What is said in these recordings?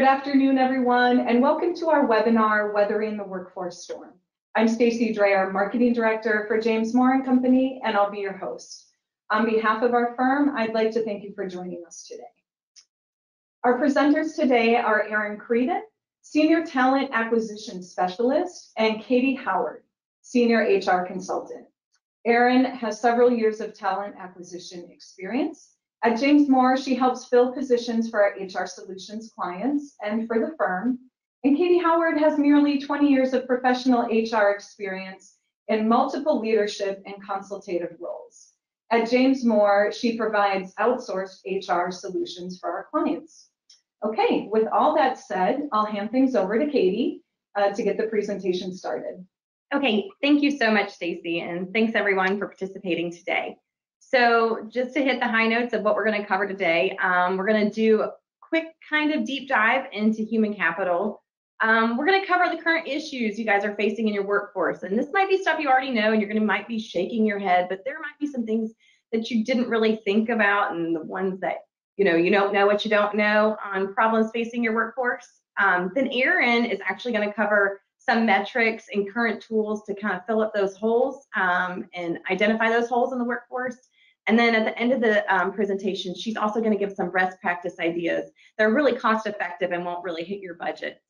Good afternoon, everyone, and welcome to our webinar, Weathering the Workforce Storm. I'm Stacey Dreyer, Marketing Director for James Moore and Company, and I'll be your host. On behalf of our firm, I'd like to thank you for joining us today. Our presenters today are Erin Creedon, Senior Talent Acquisition Specialist, and Katie Howard, Senior HR Consultant. Erin has several years of talent acquisition experience. At James Moore, she helps fill positions for our HR solutions clients and for the firm. And Katie Howard has nearly 20 years of professional HR experience in multiple leadership and consultative roles. At James Moore, she provides outsourced HR solutions for our clients. Okay, with all that said, I'll hand things over to Katie uh, to get the presentation started. Okay, thank you so much, Stacy, and thanks everyone for participating today. So just to hit the high notes of what we're going to cover today, um, we're going to do a quick kind of deep dive into human capital. Um, we're going to cover the current issues you guys are facing in your workforce, and this might be stuff you already know, and you're going to might be shaking your head, but there might be some things that you didn't really think about, and the ones that you know, you don't know what you don't know on problems facing your workforce. Um, then Erin is actually going to cover some metrics and current tools to kind of fill up those holes um, and identify those holes in the workforce. And then at the end of the um, presentation, she's also going to give some best practice ideas that are really cost effective and won't really hit your budget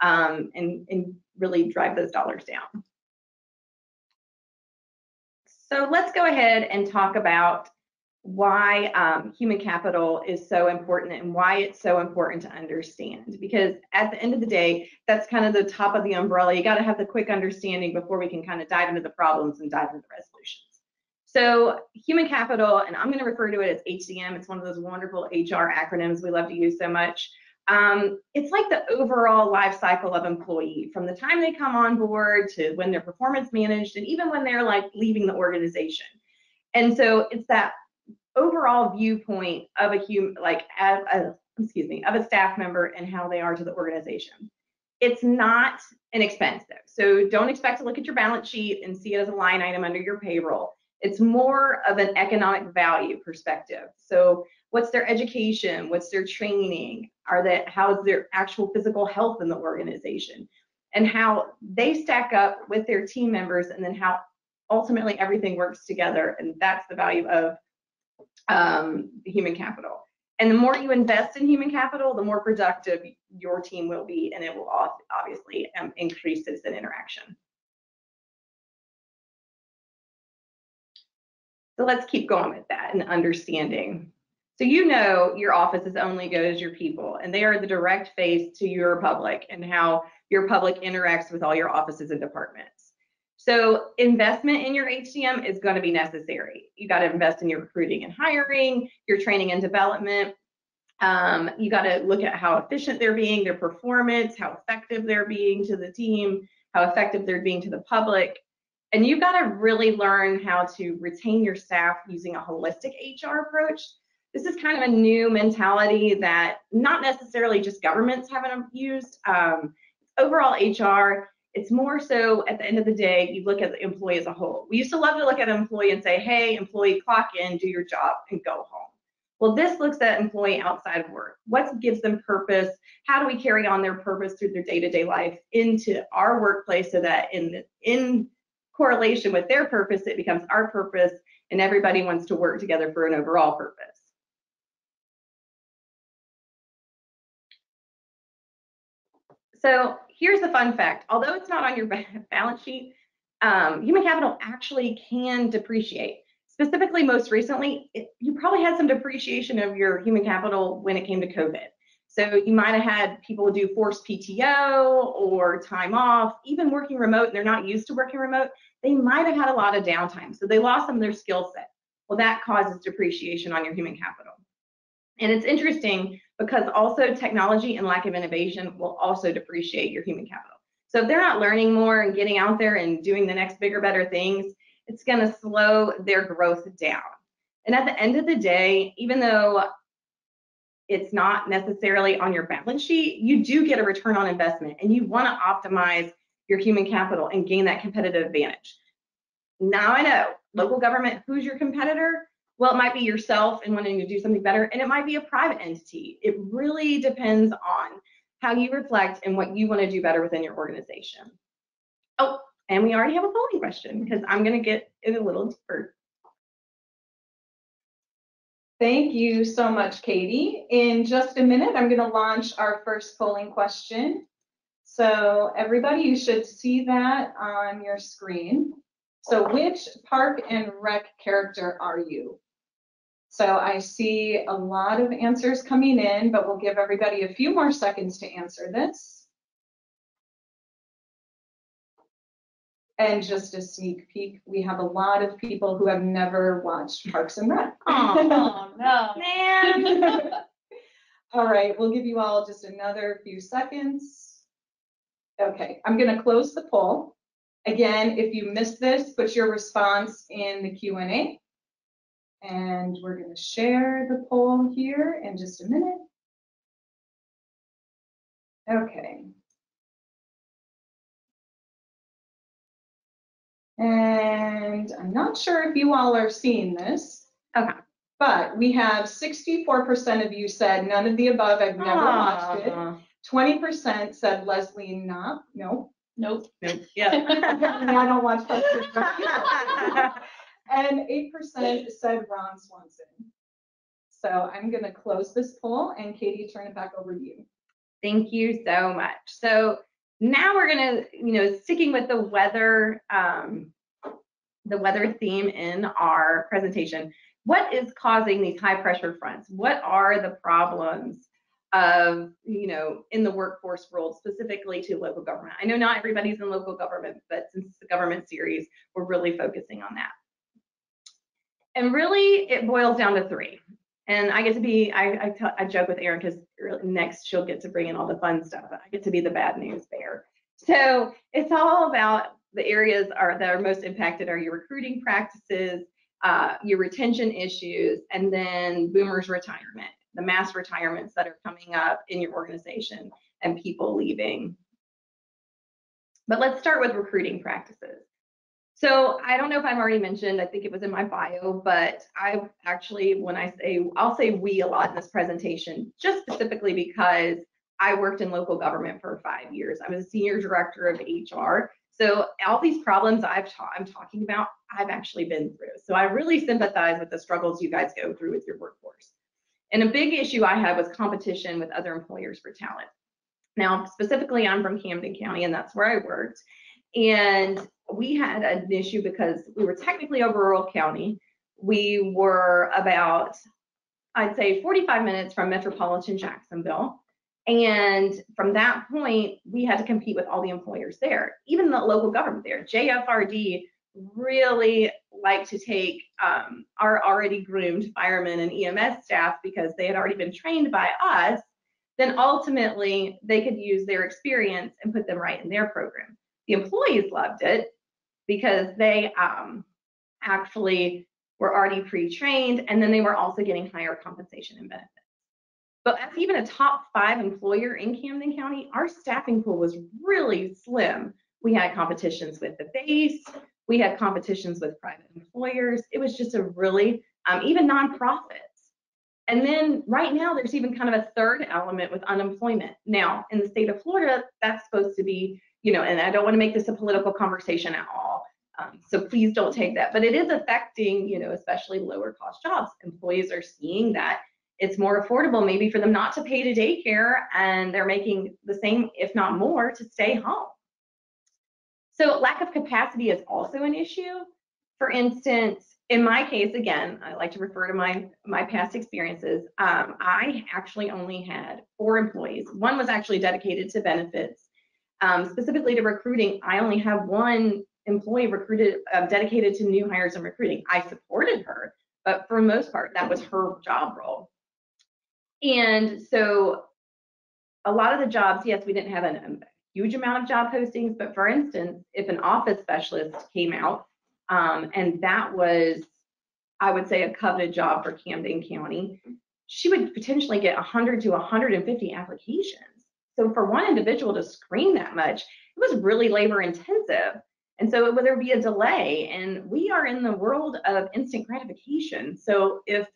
um, and, and really drive those dollars down. So let's go ahead and talk about why um, human capital is so important and why it's so important to understand. Because at the end of the day, that's kind of the top of the umbrella. You got to have the quick understanding before we can kind of dive into the problems and dive into the resolutions. So human capital, and I'm going to refer to it as HCM. It's one of those wonderful HR acronyms we love to use so much. Um, it's like the overall life cycle of employee from the time they come on board to when they're performance managed and even when they're like leaving the organization. And so it's that overall viewpoint of a human, like a, excuse me, of a staff member and how they are to the organization. It's not an expense though, so don't expect to look at your balance sheet and see it as a line item under your payroll. It's more of an economic value perspective. So what's their education? What's their training? Are they how's their actual physical health in the organization? And how they stack up with their team members and then how ultimately everything works together. And that's the value of um, human capital. And the more you invest in human capital, the more productive your team will be, and it will obviously um, increase citizen interaction. So let's keep going with that and understanding. So you know your office is only good as your people, and they are the direct face to your public and how your public interacts with all your offices and departments. So investment in your HCM is going to be necessary. You got to invest in your recruiting and hiring, your training and development. Um, you got to look at how efficient they're being, their performance, how effective they're being to the team, how effective they're being to the public. And you've got to really learn how to retain your staff using a holistic HR approach. This is kind of a new mentality that not necessarily just governments haven't used. Um, overall HR it's more so at the end of the day, you look at the employee as a whole. We used to love to look at an employee and say, hey, employee, clock in, do your job, and go home. Well, this looks at employee outside of work. What gives them purpose? How do we carry on their purpose through their day-to-day life into our workplace so that in the, in correlation with their purpose, it becomes our purpose and everybody wants to work together for an overall purpose. So here's the fun fact. Although it's not on your balance sheet, um, human capital actually can depreciate. Specifically, most recently, it, you probably had some depreciation of your human capital when it came to COVID. So you might have had people do forced PTO or time off, even working remote, and they're not used to working remote. They might have had a lot of downtime. So they lost some of their skill set. Well, that causes depreciation on your human capital. And it's interesting because also technology and lack of innovation will also depreciate your human capital. So if they're not learning more and getting out there and doing the next bigger, better things, it's going to slow their growth down. And at the end of the day, even though it's not necessarily on your balance sheet, you do get a return on investment and you want to optimize your human capital and gain that competitive advantage. Now I know local government, who's your competitor? Well, it might be yourself and wanting to do something better, and it might be a private entity. It really depends on how you reflect and what you want to do better within your organization. Oh, and we already have a polling question because I'm going to get it a little deeper. Thank you so much, Katie. In just a minute, I'm going to launch our first polling question. So everybody, you should see that on your screen. So which park and rec character are you? So I see a lot of answers coming in, but we'll give everybody a few more seconds to answer this. And just a sneak peek, we have a lot of people who have never watched Parks and Rec. Oh, no. Man. All right, we'll give you all just another few seconds. Okay, I'm gonna close the poll. Again, if you missed this, put your response in the Q and we're gonna share the poll here in just a minute. Okay. And I'm not sure if you all are seeing this. Okay. But we have 64% of you said none of the above, I've never watched it. Aw. 20% said Leslie Knope, no. Nope. Nope. Apparently Yeah. I don't watch Parks and And 8% said Ron Swanson. So I'm gonna close this poll and Katie, turn it back over to you. Thank you so much. So now we're gonna, you know, sticking with the weather, um, the weather theme in our presentation. What is causing these high pressure fronts? What are the problems of, you know, in the workforce world, specifically to local government? I know not everybody's in local government, but since it's the government series, we're really focusing on that. And really, it boils down to three. And I get to be, I, I, I joke with Erin because next she'll get to bring in all the fun stuff. I get to be the bad news bear. So it's all about the areas are that are most impacted are your recruiting practices, uh, your retention issues, and then boomers retirement, the mass retirements that are coming up in your organization and people leaving. But let's start with recruiting practices. So I don't know if I've already mentioned, I think it was in my bio, but I actually, when I say, I'll say we a lot in this presentation, just specifically because I worked in local government for five years. I was a senior director of HR. So all these problems I've ta- I'm talking about, I've actually been through. So I really sympathize with the struggles you guys go through with your workforce. And a big issue I had was competition with other employers for talent. Now, specifically, I'm from Camden County, and that's where I worked. And we had an issue because we were technically a rural county. We were about, I'd say, 45 minutes from metropolitan Jacksonville. And from that point, we had to compete with all the employers there, even the local government there. JFRD really liked to take um, our already groomed firemen and EMS staff because they had already been trained by us. Then ultimately, they could use their experience and put them right in their program. The employees loved it because they um, actually were already pre-trained and then they were also getting higher compensation and benefits. But as even a top five employer in Camden County, our staffing pool was really slim. We had competitions with the base, we had competitions with private employers. It was just a really, um, even nonprofits. And then right now, there's even kind of a third element with unemployment. Now, in the state of Florida, that's supposed to be, you know, and I don't want to make this a political conversation at all. Um, so please don't take that. But it is affecting, you know, especially lower cost jobs. Employees are seeing that it's more affordable maybe for them not to pay to daycare and they're making the same, if not more, to stay home. So lack of capacity is also an issue. For instance, in my case, again, I like to refer to my my past experiences. Um, I actually only had four employees. One was actually dedicated to benefits, um, specifically to recruiting. I only have one employee recruited, uh, dedicated to new hires and recruiting. I supported her, but for the most part, that was her job role. And so, a lot of the jobs, yes, we didn't have an, a huge amount of job postings, but for instance, if an office specialist came out um, and that was, I would say, a coveted job for Camden County. She would potentially get 100 to 150 applications. So for one individual to screen that much, it was really labor intensive. And so would there be a delay? And we are in the world of instant gratification. So if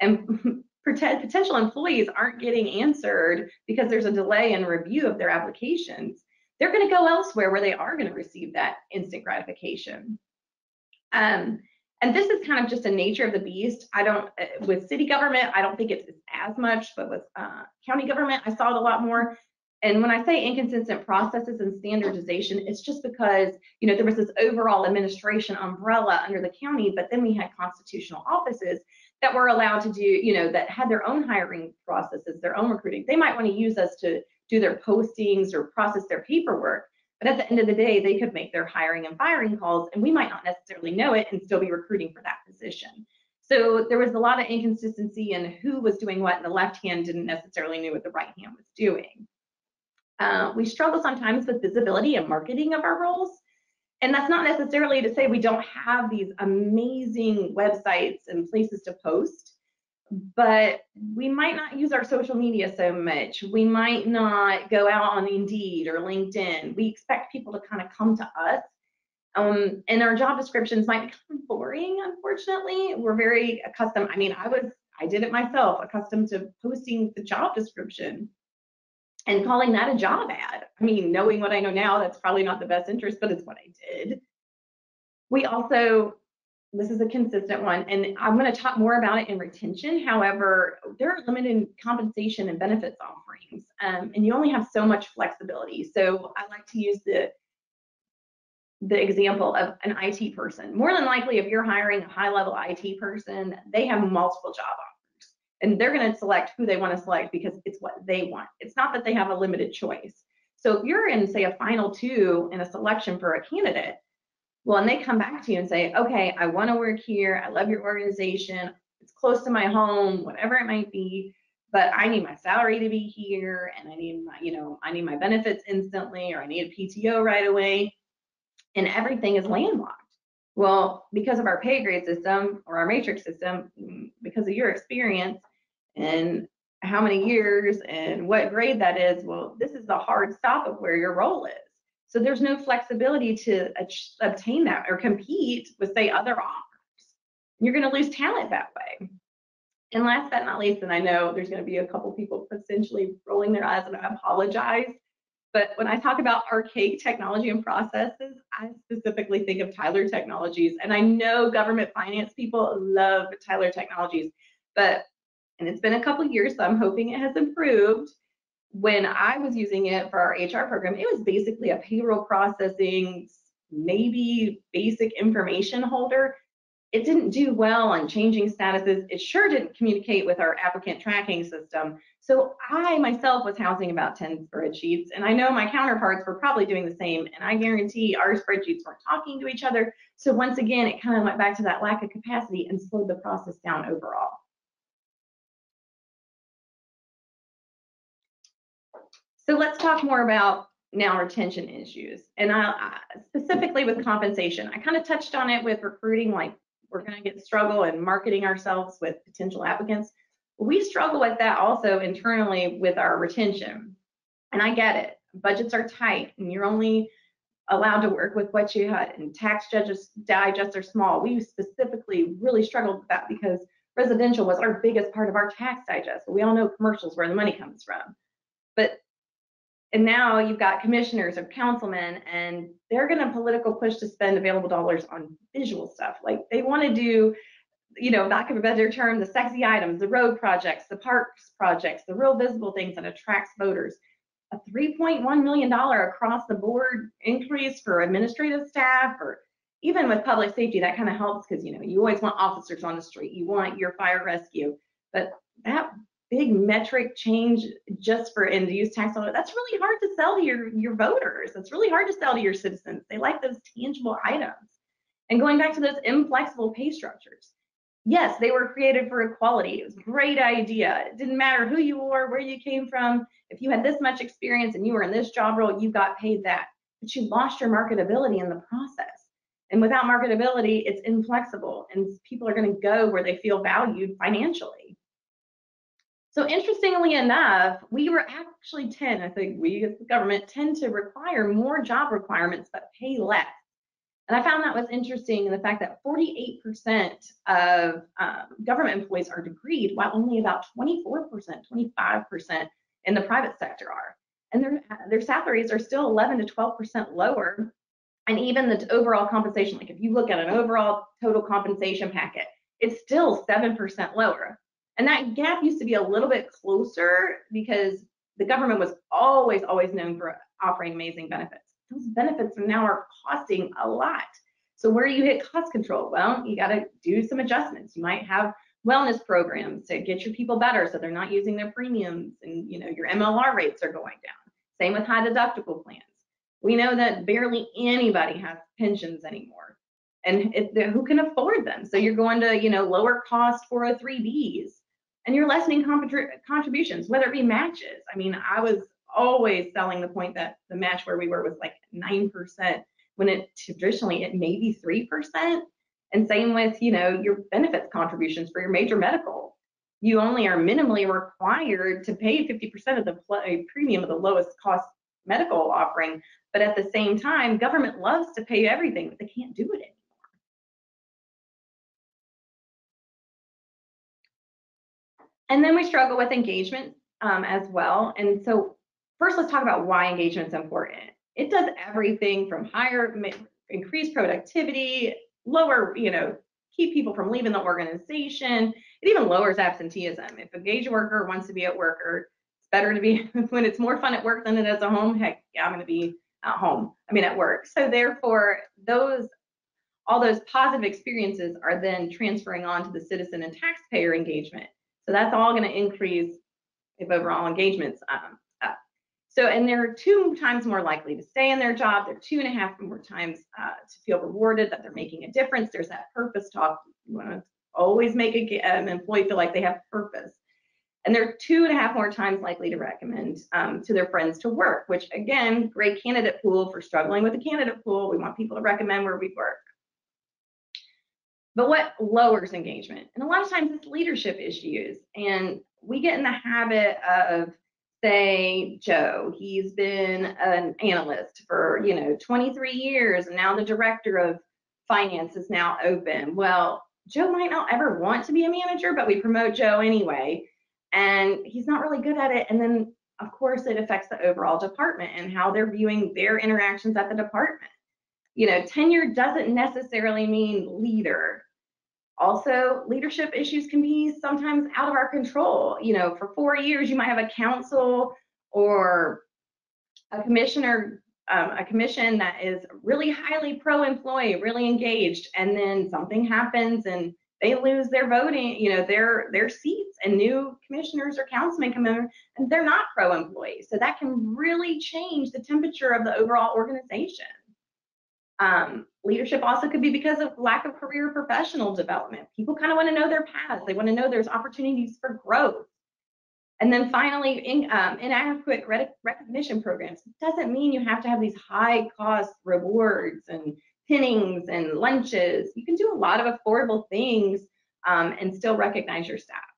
and potential employees aren't getting answered because there's a delay in review of their applications, they're going to go elsewhere where they are going to receive that instant gratification. Um, and this is kind of just a nature of the beast. I don't, uh, with city government, I don't think it's as much, but with uh, county government, I saw it a lot more. And when I say inconsistent processes and standardization, it's just because, you know, there was this overall administration umbrella under the county, but then we had constitutional offices that were allowed to do, you know, that had their own hiring processes, their own recruiting. They might want to use us to do their postings or process their paperwork. But at the end of the day, they could make their hiring and firing calls, and we might not necessarily know it and still be recruiting for that position. So there was a lot of inconsistency in who was doing what, and the left hand didn't necessarily know what the right hand was doing. Uh, we struggle sometimes with visibility and marketing of our roles. And that's not necessarily to say we don't have these amazing websites and places to post but we might not use our social media so much. We might not go out on Indeed or LinkedIn. We expect people to kind of come to us. Um, and our job descriptions might be kind of boring, unfortunately. We're very accustomed. I mean, I was, I did it myself, accustomed to posting the job description and calling that a job ad. I mean, knowing what I know now, that's probably not the best interest, but it's what I did. We also this is a consistent one, and I'm going to talk more about it in retention. However, there are limited compensation and benefits offerings, um, and you only have so much flexibility. So I like to use the the example of an IT person. More than likely, if you're hiring a high-level IT person, they have multiple job offers, and they're going to select who they want to select because it's what they want. It's not that they have a limited choice. So if you're in, say, a final two in a selection for a candidate, well, and they come back to you and say, okay, I want to work here. I love your organization. It's close to my home, whatever it might be. But I need my salary to be here and I need my, you know, I need my benefits instantly or I need a PTO right away. And everything is landlocked. Well, because of our pay grade system or our matrix system, mm, because of your experience and how many years and what grade that is, well, this is the hard stop of where your role is. So there's no flexibility to obtain that or compete with, say, other offers. You're going to lose talent that way. And last but not least, and I know there's going to be a couple people potentially rolling their eyes, and I apologize. But when I talk about archaic technology and processes, I specifically think of Tyler Technologies. And I know government finance people love Tyler Technologies, but, and it's been a couple years, so I'm hoping it has improved when I was using it for our HR program, it was basically a payroll processing, maybe basic information holder. It didn't do well on changing statuses. It sure didn't communicate with our applicant tracking system. So I myself was housing about 10 spreadsheets, and I know my counterparts were probably doing the same. And I guarantee our spreadsheets weren't talking to each other. So once again, it kind of went back to that lack of capacity and slowed the process down overall. So let's talk more about now retention issues and I, I, specifically with compensation. I kind of touched on it with recruiting, like we're going to get struggle and marketing ourselves with potential applicants. We struggle with that also internally with our retention. And I get it. Budgets are tight and you're only allowed to work with what you had and tax judges digest are small. We specifically really struggled with that because residential was our biggest part of our tax digest. We all know commercials where the money comes from. But and now you've got commissioners or councilmen, and they're going to political push to spend available dollars on visual stuff. Like they want to do, you know, lack of a better term, the sexy items, the road projects, the parks projects, the real visible things that attracts voters. A $3.1 million across the board increase for administrative staff or even with public safety, that kind of helps because you know you always want officers on the street, you want your fire rescue, but that big metric change just for end use tax dollar, that's really hard to sell to your, your voters. It's really hard to sell to your citizens. They like those tangible items. And going back to those inflexible pay structures, yes, they were created for equality. It was a great idea. It didn't matter who you were, where you came from. If you had this much experience and you were in this job role, you got paid that. But you lost your marketability in the process. And without marketability, it's inflexible and people are going to go where they feel valued financially. So interestingly enough, we were actually 10, I think we as the government tend to require more job requirements but pay less. And I found that was interesting in the fact that 48% of um, government employees are degreed, while only about 24%, 25% in the private sector are. And their, their salaries are still 11 to 12% lower. And even the overall compensation, like if you look at an overall total compensation packet, it's still 7% lower. And that gap used to be a little bit closer because the government was always, always known for offering amazing benefits. Those benefits now are costing a lot. So where do you hit cost control? Well, you got to do some adjustments. You might have wellness programs to get your people better so they're not using their premiums and you know your MLR rates are going down. Same with high deductible plans. We know that barely anybody has pensions anymore and who can afford them? So you're going to, you know, lower cost 403bs and you're lessening contributions, whether it be matches. I mean, I was always selling the point that the match where we were was like 9% when it traditionally it may be 3%. And same with, you know, your benefits contributions for your major medical. You only are minimally required to pay 50% of the premium of the lowest cost medical offering. But at the same time, government loves to pay everything, but they can't do it anymore. And then we struggle with engagement um, as well. And so first, let's talk about why engagement is important. It does everything from higher, increase productivity, lower, you know, keep people from leaving the organization. It even lowers absenteeism. If a gauge worker wants to be at work, or it's better to be when it's more fun at work than it is at home. Heck, yeah, I'm going to be at home. I mean, at work. So therefore, those all those positive experiences are then transferring on to the citizen and taxpayer engagement. So that's all going to increase if overall engagement's um, up. So, and they're two times more likely to stay in their job. They're two and a half more times uh, to feel rewarded that they're making a difference. There's that purpose talk. You want to always make a, an employee feel like they have purpose. And they're two and a half more times likely to recommend um, to their friends to work, which again, great candidate pool for struggling with a candidate pool. We want people to recommend where we work. But what lowers engagement? And a lot of times it's leadership issues. And we get in the habit of, say, Joe, he's been an analyst for, you know, 23 years, and now the director of finance is now open. Well, Joe might not ever want to be a manager, but we promote Joe anyway. And he's not really good at it. And then, of course, it affects the overall department and how they're viewing their interactions at the department you know, tenure doesn't necessarily mean leader. Also, leadership issues can be sometimes out of our control. You know, for four years, you might have a council or a commissioner, um, a commission that is really highly pro-employee, really engaged, and then something happens and they lose their voting, you know, their their seats, and new commissioners or councilmen come in and they're not pro-employee. So that can really change the temperature of the overall organization. Um, leadership also could be because of lack of career professional development. People kind of want to know their paths. They want to know there's opportunities for growth. And then finally, in, um, inadequate recognition programs. It doesn't mean you have to have these high cost rewards and pinnings and lunches. You can do a lot of affordable things um, and still recognize your staff.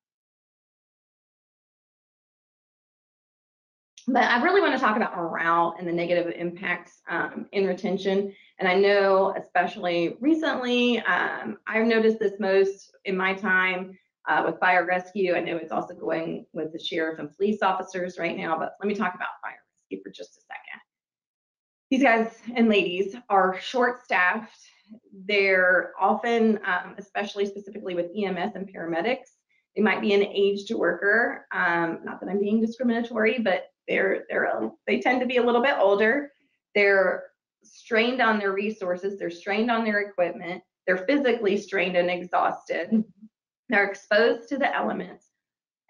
But I really want to talk about morale and the negative impacts um, in retention. And I know, especially recently, um, I've noticed this most in my time uh, with fire rescue. I know it's also going with the sheriff and police officers right now, but let me talk about fire rescue for just a second. These guys and ladies are short staffed. They're often, um, especially specifically with EMS and paramedics, they might be an aged worker. Um, not that I'm being discriminatory, but they're they're um, they tend to be a little bit older. They're strained on their resources, they're strained on their equipment, they're physically strained and exhausted. Mm-hmm. They're exposed to the elements.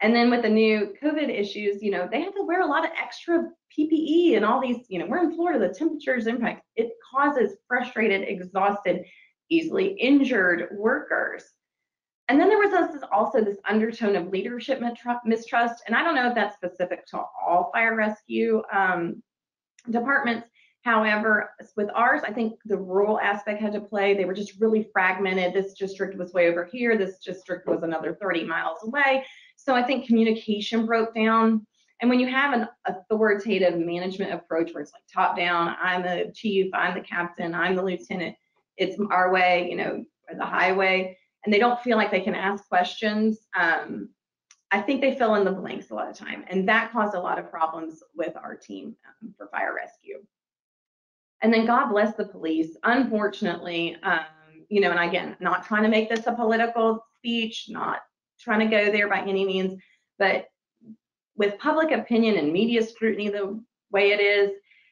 And then with the new COVID issues, you know, they have to wear a lot of extra PPE and all these, you know, we're in Florida, the temperatures impact, it causes frustrated, exhausted, easily injured workers. And then there was also this undertone of leadership mistrust. And I don't know if that's specific to all fire rescue um, departments. However, with ours, I think the rural aspect had to play. They were just really fragmented. This district was way over here. This district was another 30 miles away. So I think communication broke down. And when you have an authoritative management approach where it's like top down, I'm the chief, I'm the captain, I'm the lieutenant, it's our way, you know, the highway, and they don't feel like they can ask questions. Um, I think they fill in the blanks a lot of time, and that caused a lot of problems with our team um, for fire rescue. And then God bless the police. Unfortunately, um, you know, and again, not trying to make this a political speech, not trying to go there by any means, but with public opinion and media scrutiny the way it is,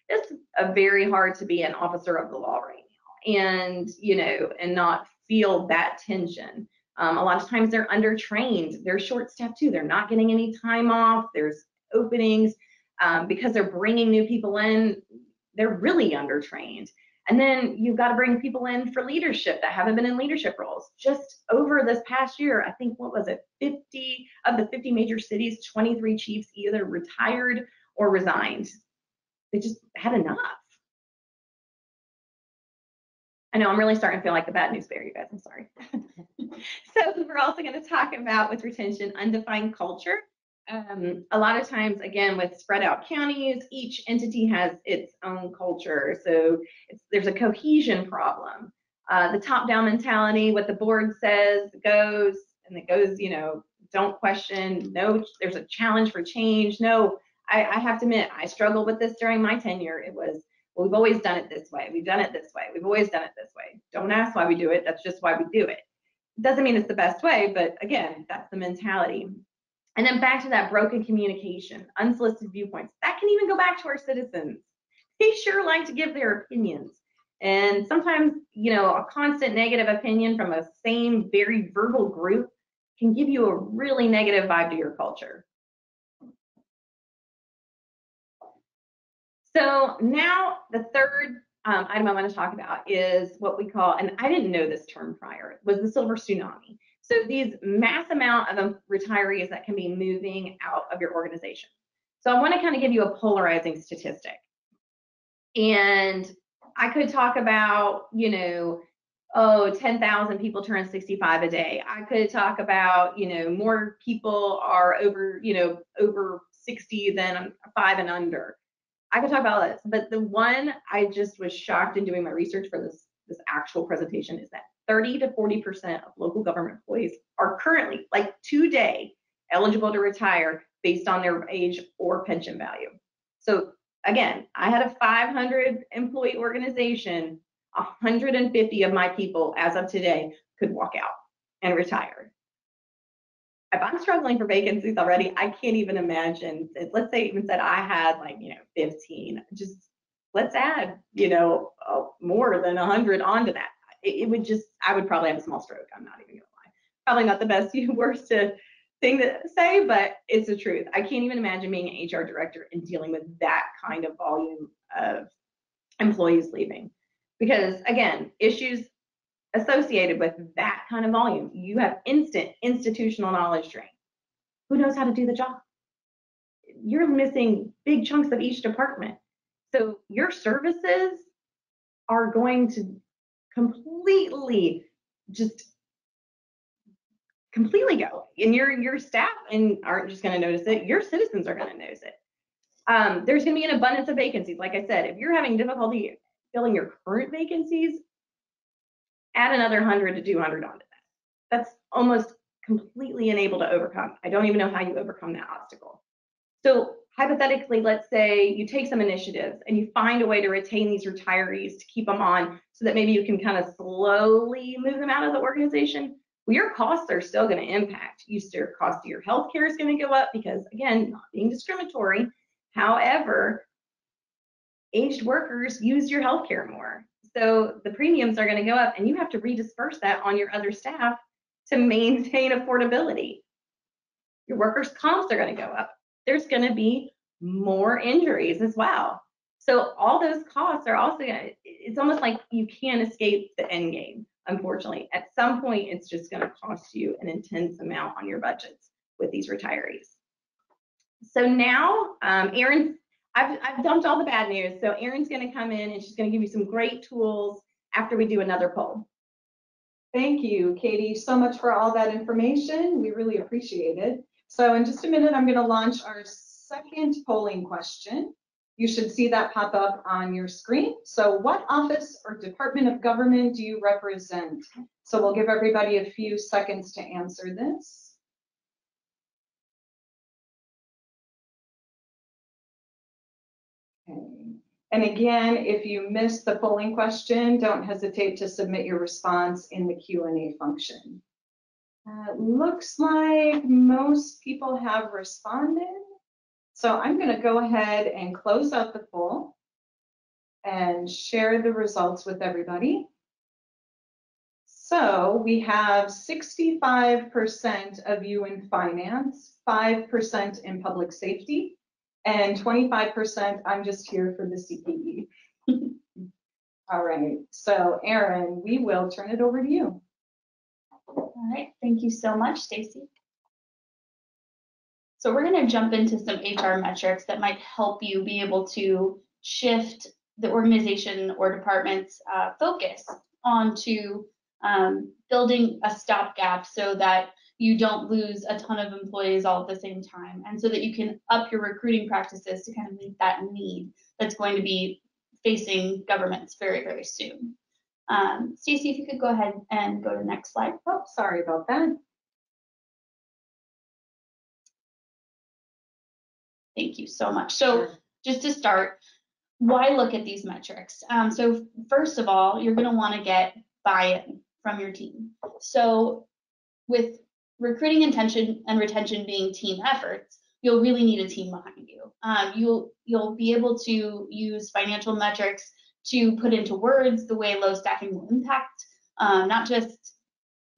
it's a very hard to be an officer of the law right now and you know and not feel that tension. Um, a lot of times they're undertrained. They're short staffed too. They're not getting any time off. There's openings. Um, because they're bringing new people in they're really undertrained. And then you've got to bring people in for leadership that haven't been in leadership roles. Just over this past year i think what was it? 50 of the 50 major cities 23 chiefs either retired or resigned. They just had enough. I know I'm really starting to feel like the bad news bear, you guys. I'm sorry. so we're also going to talk about with retention undefined culture. Um, a lot of times, again, with spread out counties, each entity has its own culture. So there's a cohesion problem. Uh, the top-down mentality, what the board says goes, and it goes, you know, don't question. No, there's a challenge for change. No, I, I have to admit, I struggled with this during my tenure. It was, well, we've always done it this way. We've done it this way. We've always done it this way. Don't ask why we do it. That's just why we do it. Doesn't mean it's the best way, but again, that's the mentality. And then back to that broken communication, unsolicited viewpoints. That can even go back to our citizens. They sure like to give their opinions. And sometimes, you know, a constant negative opinion from a same very verbal group can give you a really negative vibe to your culture. So now the third um, item I want to talk about is what we call, and I didn't know this term prior, was the silver tsunami. So these mass amount of um, retirees that can be moving out of your organization. So I want to kind of give you a polarizing statistic. And I could talk about, you know, oh, 10,000 people turn 65 a day. I could talk about, you know, more people are over, you know, over 60 than five and under. I could talk about this, but the one I just was shocked in doing my research for this this actual presentation is that 30 to 40 percent of local government employees are currently, like today, eligible to retire based on their age or pension value. So again, I had a 500 employee organization. 150 of my people, as of today, could walk out and retire if I'm struggling for vacancies already, I can't even imagine. Let's say even said I had like, you know, 15, just let's add, you know, more than 100 onto that. It, it, would just, I would probably have a small stroke. I'm not even gonna lie. Probably not the best, worst to thing to say, but it's the truth. I can't even imagine being an HR director and dealing with that kind of volume of employees leaving. Because again, issues associated with that kind of volume. You have instant institutional knowledge drain. Who knows how to do the job? You're missing big chunks of each department. So your services are going to completely just completely go and your your staff and aren't just going to notice it your citizens are going to notice it um, there's going to be an abundance of vacancies like i said if you're having difficulty filling your current vacancies add another 100 to 200 onto that. That's almost completely unable to overcome. I don't even know how you overcome that obstacle. So hypothetically, let's say you take some initiatives and you find a way to retain these retirees to keep them on so that maybe you can kind of slowly move them out of the organization. Well, your costs are still going to impact. Your cost of your healthcare is going to go up because, again, not being discriminatory. However, aged workers use your healthcare more. So the premiums are going to go up and you have to redisperse that on your other staff to maintain affordability. Your workers' comps are going to go up. There's going to be more injuries as well. So all those costs are also going to, it's almost like you can't escape the end game, unfortunately. At some point, it's just going to cost you an intense amount on your budgets with these retirees. So now, um, I've, I've dumped all the bad news. So Erin's going to come in and she's going to give you some great tools after we do another poll. Thank you, Katie, so much for all that information. We really appreciate it. So in just a minute, I'm going to launch our second polling question. You should see that pop up on your screen. So what office or department of government do you represent? So we'll give everybody a few seconds to answer this. And again, if you missed the polling question, don't hesitate to submit your response in the Q&A function. Uh, looks like most people have responded. So I'm going to go ahead and close out the poll and share the results with everybody. So we have 65% of you in finance, 5% in public safety, and 25% I'm just here for the CPE. All right, so Erin, we will turn it over to you. All right, thank you so much, Stacy. So we're going to jump into some HR metrics that might help you be able to shift the organization or department's uh, focus onto um, building a stopgap so that you don't lose a ton of employees all at the same time and so that you can up your recruiting practices to kind of meet that need that's going to be facing governments very, very soon. Um, Stacey, if you could go ahead and go to the next slide. Oh, sorry about that. Thank you so much. So just to start, why look at these metrics? Um, so first of all, you're going to want to get buy-in from your team. So with recruiting intention and retention being team efforts, you'll really need a team behind you. Um, you'll you'll be able to use financial metrics to put into words the way low staffing will impact um, not just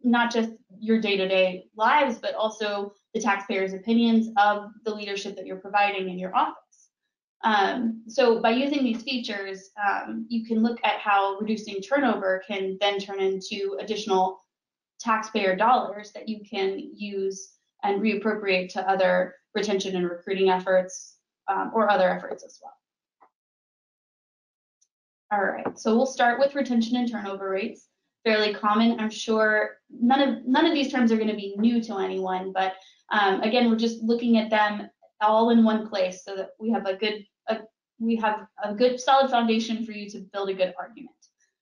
not just your day-to-day lives, but also the taxpayers' opinions of the leadership that you're providing in your office. Um, so by using these features, um, you can look at how reducing turnover can then turn into additional taxpayer dollars that you can use and reappropriate to other retention and recruiting efforts um, or other efforts as well. All right, so we'll start with retention and turnover rates. Fairly common, I'm sure none of none of these terms are going to be new to anyone, but um, again, we're just looking at them all in one place so that we have a good a, we have a good solid foundation for you to build a good argument.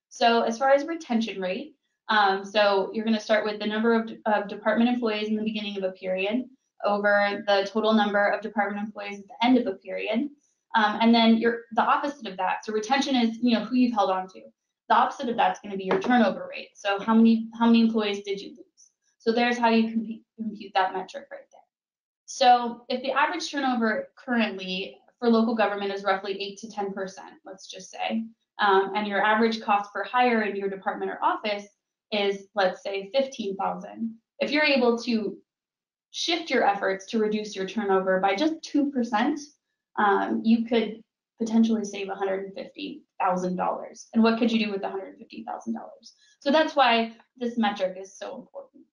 So as far as retention rate, um, so you're going to start with the number of, of, department employees in the beginning of a period over the total number of department employees at the end of a period. Um, and then you're the opposite of that. So retention is, you know, who you've held on to. The opposite of that's going to be your turnover rate. So how many how many employees did you lose? So there's how you compute, compute that metric right there. So if the average turnover currently for local government is roughly 8 to 10%, let's just say, um, and your average cost per hire in your department or office is, let's say, 15,000. If you're able to shift your efforts to reduce your turnover by just 2%, um, you could potentially save $150,000. And what could you do with $150,000? So that's why this metric is so important.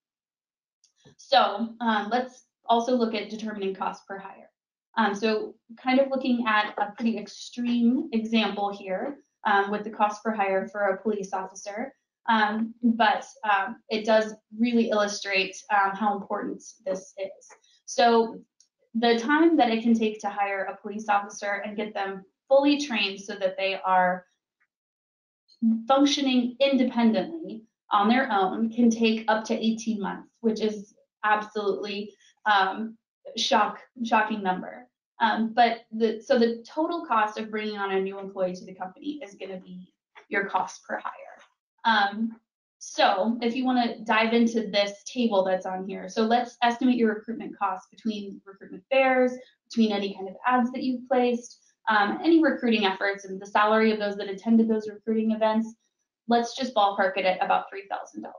So um, let's also look at determining cost per hire. Um, so kind of looking at a pretty extreme example here um, with the cost per hire for a police officer, um, but um, it does really illustrate um, how important this is. So the time that it can take to hire a police officer and get them fully trained so that they are functioning independently on their own can take up to 18 months, which is absolutely um, shock shocking number. Um, but the so the total cost of bringing on a new employee to the company is going to be your cost per hire. Um, so if you want to dive into this table that's on here, so let's estimate your recruitment costs between recruitment fairs, between any kind of ads that you've placed, um, any recruiting efforts, and the salary of those that attended those recruiting events. Let's just ballpark it at about $3,000.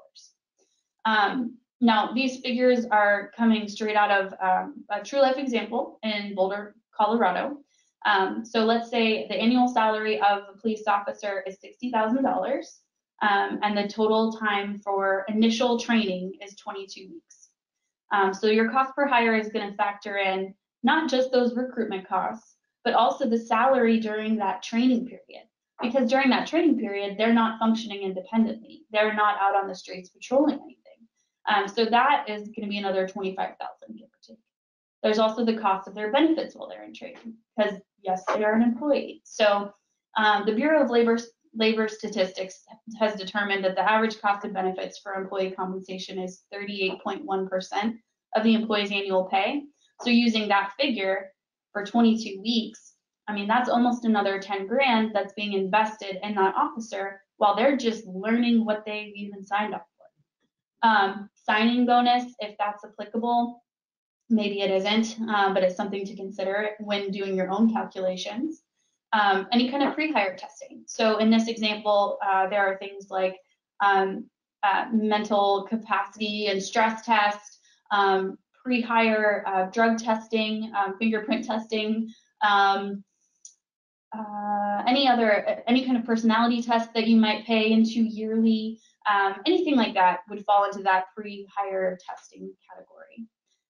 Um, now, these figures are coming straight out of um, a true life example in Boulder, Colorado. Um, so let's say the annual salary of a police officer is $60,000 um, and the total time for initial training is 22 weeks. Um, so your cost per hire is going to factor in not just those recruitment costs, but also the salary during that training period. Because during that training period, they're not functioning independently. They're not out on the streets patrolling anything. Um, so that is going to be another 25,000 give or take. There's also the cost of their benefits while they're in training because yes, they are an employee. So um, the Bureau of Labor Labor Statistics has determined that the average cost of benefits for employee compensation is 38.1% of the employee's annual pay. So using that figure for 22 weeks, I mean, that's almost another 10 grand that's being invested in that officer while they're just learning what they've even signed up for. Um, signing bonus, if that's applicable, maybe it isn't, uh, but it's something to consider when doing your own calculations. Um, any kind of pre-hire testing. So in this example, uh, there are things like um, uh, mental capacity and stress test, um, pre-hire uh, drug testing, um, fingerprint testing, um, uh, any other, any kind of personality test that you might pay into yearly, um, anything like that would fall into that pre-hire testing category.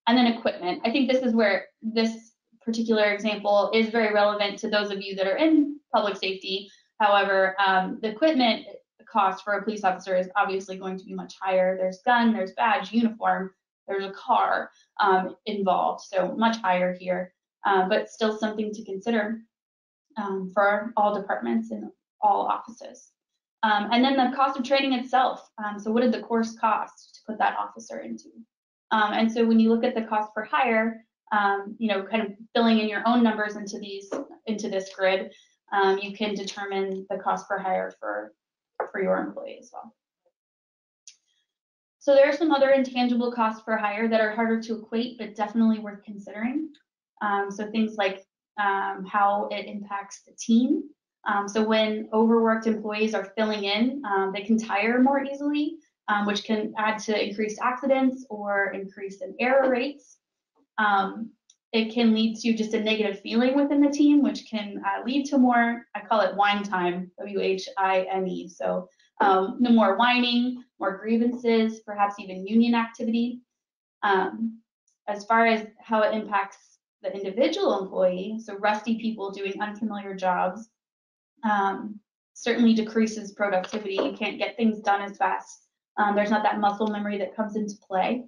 And then equipment. I think this is where this particular example is very relevant to those of you that are in public safety. However, um, the equipment cost for a police officer is obviously going to be much higher. There's gun, there's badge, uniform, there's a car um, involved, so much higher here, uh, but still something to consider um, for all departments and all offices. Um, and then the cost of training itself. Um, so what did the course cost to put that officer into? And so when you look at the cost per hire, um, you know, kind of filling in your own numbers into these into this grid, um, you can determine the cost per hire for for your employee as well. So there are some other intangible costs per hire that are harder to equate, but definitely worth considering. Um, so things like um, how it impacts the team. Um, so when overworked employees are filling in, um, they can tire more easily, which can add to increased accidents or increase in error rates. Um, it can lead to just a negative feeling within the team, which can uh, lead to more, I call it whine time, W-H-I-N-E. So um, no more whining, more grievances, perhaps even union activity. Um, as far as how it impacts the individual employee, so rusty people doing unfamiliar jobs, um, certainly decreases productivity. You can't get things done as fast. Um, there's not that muscle memory that comes into play.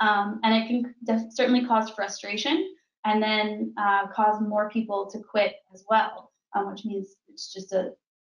Um, and it can certainly cause frustration and then uh, cause more people to quit as well, um, which means it's just a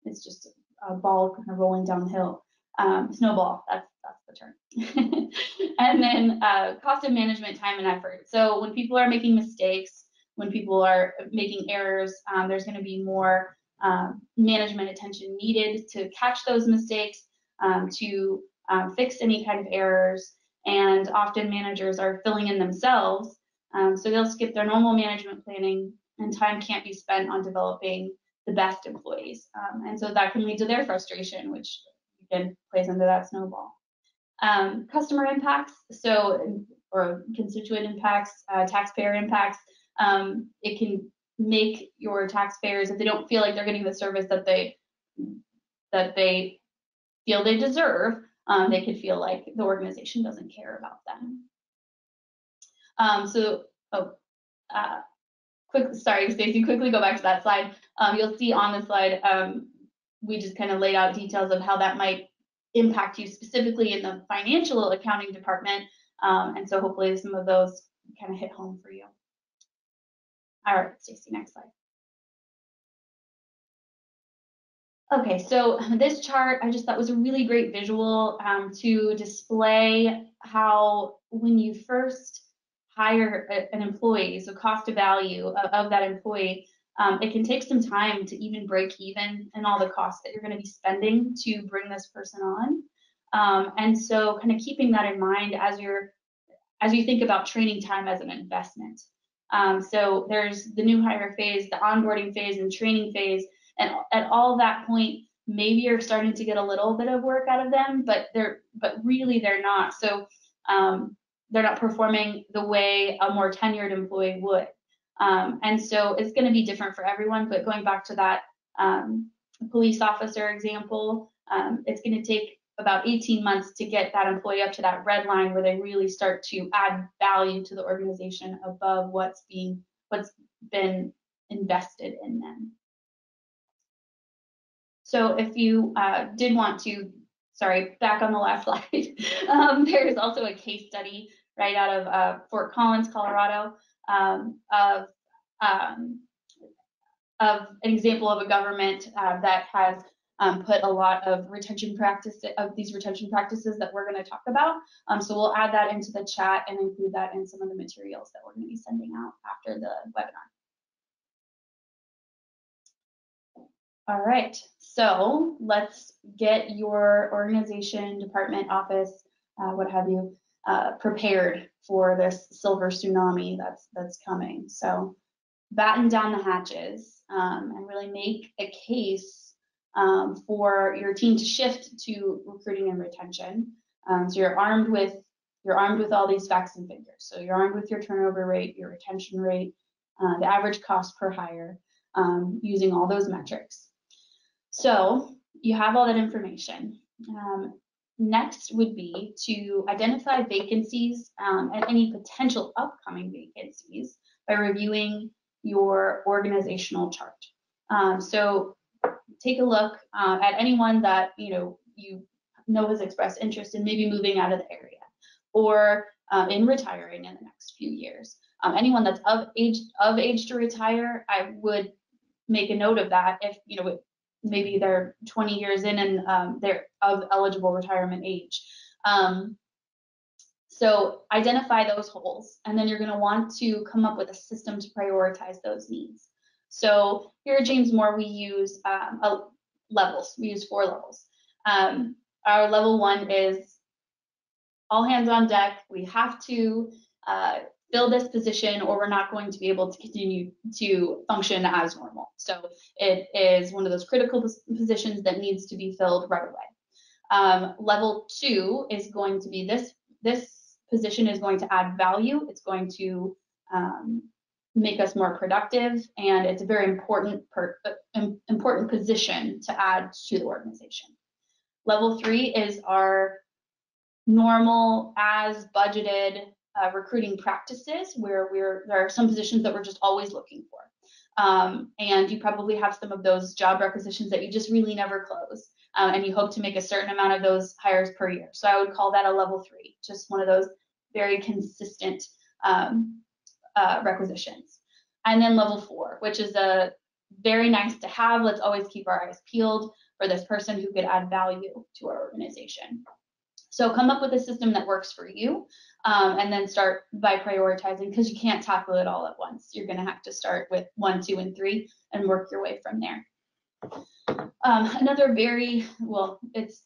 it's just a ball kind of rolling downhill. Um, snowball, that's that's the term. and then uh, cost of management, time and effort. So when people are making mistakes, when people are making errors, um, there's going to be more um, management attention needed to catch those mistakes, um, to um, fix any kind of errors. And often managers are filling in themselves. Um, so they'll skip their normal management planning and time can't be spent on developing the best employees. Um, and so that can lead to their frustration, which again plays into that snowball. Um, customer impacts, so or constituent impacts, uh, taxpayer impacts. Um, it can make your taxpayers, if they don't feel like they're getting the service that they that they feel they deserve, um, they could feel like the organization doesn't care about them. Um, so, oh, uh, quick, sorry, Stacy, quickly go back to that slide. Um, you'll see on the slide, um, we just kind of laid out details of how that might impact you specifically in the financial accounting department. Um, and so hopefully some of those kind of hit home for you. All right, Stacy, next slide. Okay, so this chart I just thought was a really great visual um, to display how when you first hire a, an employee, so cost of value of, of that employee, um, it can take some time to even break even and all the costs that you're going to be spending to bring this person on. Um, and so kind of keeping that in mind as you're as you think about training time as an investment. Um, so there's the new hire phase, the onboarding phase, and training phase, and at all that point, maybe you're starting to get a little bit of work out of them, but they're but really they're not. So um, they're not performing the way a more tenured employee would. Um, and so it's going to be different for everyone. But going back to that um, police officer example, um, it's going to take about 18 months to get that employee up to that red line where they really start to add value to the organization above what's being what's been invested in them. So if you uh, did want to, sorry, back on the last slide, um, there's also a case study right out of uh, Fort Collins, Colorado, um, of um, of an example of a government uh, that has um, put a lot of retention practice of these retention practices that we're going to talk about. Um, so we'll add that into the chat and include that in some of the materials that we're going to be sending out after the webinar. All right, so let's get your organization, department, office, uh, what have you, uh, prepared for this silver tsunami that's that's coming. So batten down the hatches um, and really make a case um, for your team to shift to recruiting and retention. Um, so you're armed with you're armed with all these facts and figures. So you're armed with your turnover rate, your retention rate, uh, the average cost per hire, um, using all those metrics. So you have all that information. Um, next would be to identify vacancies um, and any potential upcoming vacancies by reviewing your organizational chart. Um, so take a look uh, at anyone that you know you know has expressed interest in maybe moving out of the area or um, in retiring in the next few years. Um, anyone that's of age of age to retire, I would make a note of that if you know maybe they're 20 years in and um, they're of eligible retirement age. Um, so identify those holes, and then you're going to want to come up with a system to prioritize those needs. So here at James Moore, we use um, levels. We use four levels. Um, our level one is all hands on deck. We have to uh, fill this position or we're not going to be able to continue to function as normal. So it is one of those critical positions that needs to be filled right away. Um, level two is going to be this, this position is going to add value. It's going to um, make us more productive and it's a very important, per, uh, important position to add to the organization. Level three is our normal as budgeted uh, recruiting practices where we're there are some positions that we're just always looking for. Um, and you probably have some of those job requisitions that you just really never close. Um, and you hope to make a certain amount of those hires per year. So I would call that a level three, just one of those very consistent um, uh, requisitions. And then level four, which is a very nice to have. Let's always keep our eyes peeled for this person who could add value to our organization. So come up with a system that works for you um, and then start by prioritizing because you can't tackle it all at once. You're going to have to start with one, two, and three and work your way from there. Um, another very, well, it's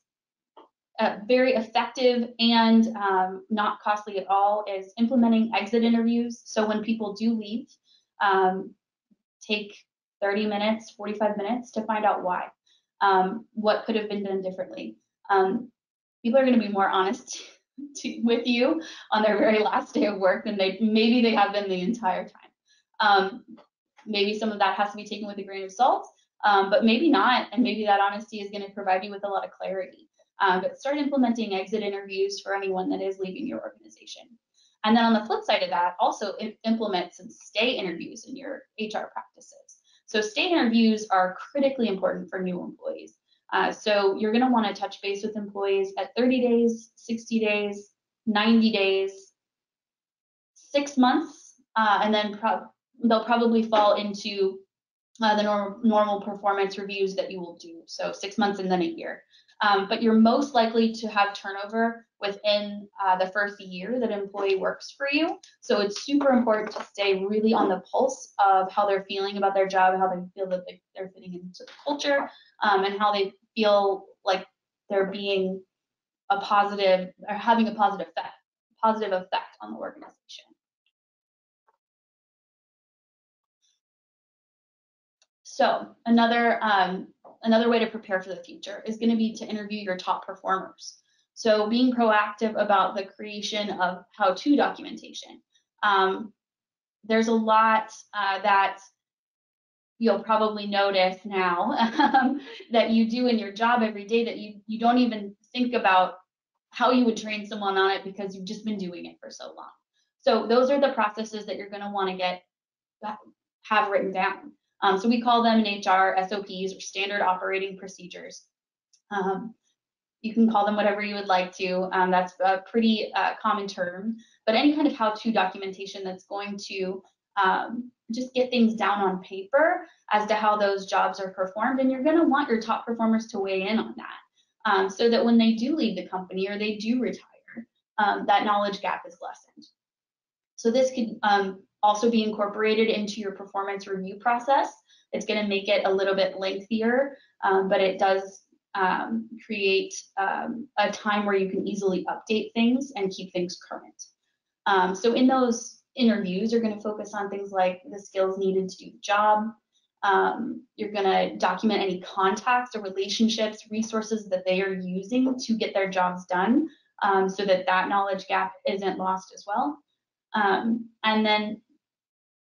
uh, very effective and um, not costly at all is implementing exit interviews. So when people do leave, um, take 30 minutes, 45 minutes to find out why. Um, what could have been done differently? Um, people are going to be more honest to, with you on their very last day of work than they maybe they have been the entire time. Um, maybe some of that has to be taken with a grain of salt, um, but maybe not, and maybe that honesty is going to provide you with a lot of clarity. Um, but start implementing exit interviews for anyone that is leaving your organization. And then on the flip side of that, also implement some stay interviews in your HR practices. So stay interviews are critically important for new employees. Uh, so you're going to want to touch base with employees at 30 days, 60 days, 90 days, six months, uh, and then pro they'll probably fall into uh, the normal, normal performance reviews that you will do. So six months and then a year. Um, but you're most likely to have turnover within uh, the first year that employee works for you. So it's super important to stay really on the pulse of how they're feeling about their job, how they feel that they're fitting into the culture, um, and how they feel like they're being a positive or having a positive effect, positive effect on the organization. So another um, another way to prepare for the future is going to be to interview your top performers. So being proactive about the creation of how-to documentation. Um, there's a lot uh, that you'll probably notice now um, that you do in your job every day that you, you don't even think about how you would train someone on it because you've just been doing it for so long. So those are the processes that you're going to want to get have written down. Um, so we call them in HR SOPs or standard operating procedures. Um, you can call them whatever you would like to. Um, that's a pretty uh, common term, but any kind of how-to documentation that's going to um, just get things down on paper as to how those jobs are performed. And you're going to want your top performers to weigh in on that um, so that when they do leave the company or they do retire, um, that knowledge gap is lessened. So this could um, also be incorporated into your performance review process. It's going to make it a little bit lengthier, um, but it does um, create um, a time where you can easily update things and keep things current. So in those interviews, you're going to focus on things like the skills needed to do the job. Um, you're going to document any contacts or relationships, resources that they are using to get their jobs done um, so that that knowledge gap isn't lost as well. Um, and then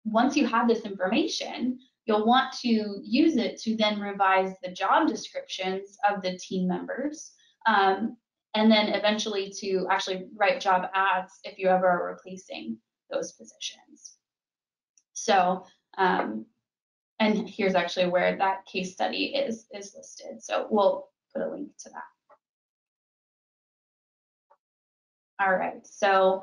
once you have this information, you'll want to use it to then revise the job descriptions of the team members um, and then eventually to actually write job ads if you ever are replacing those positions. So, um, and here's actually where that case study is, is listed. So we'll put a link to that. All right, so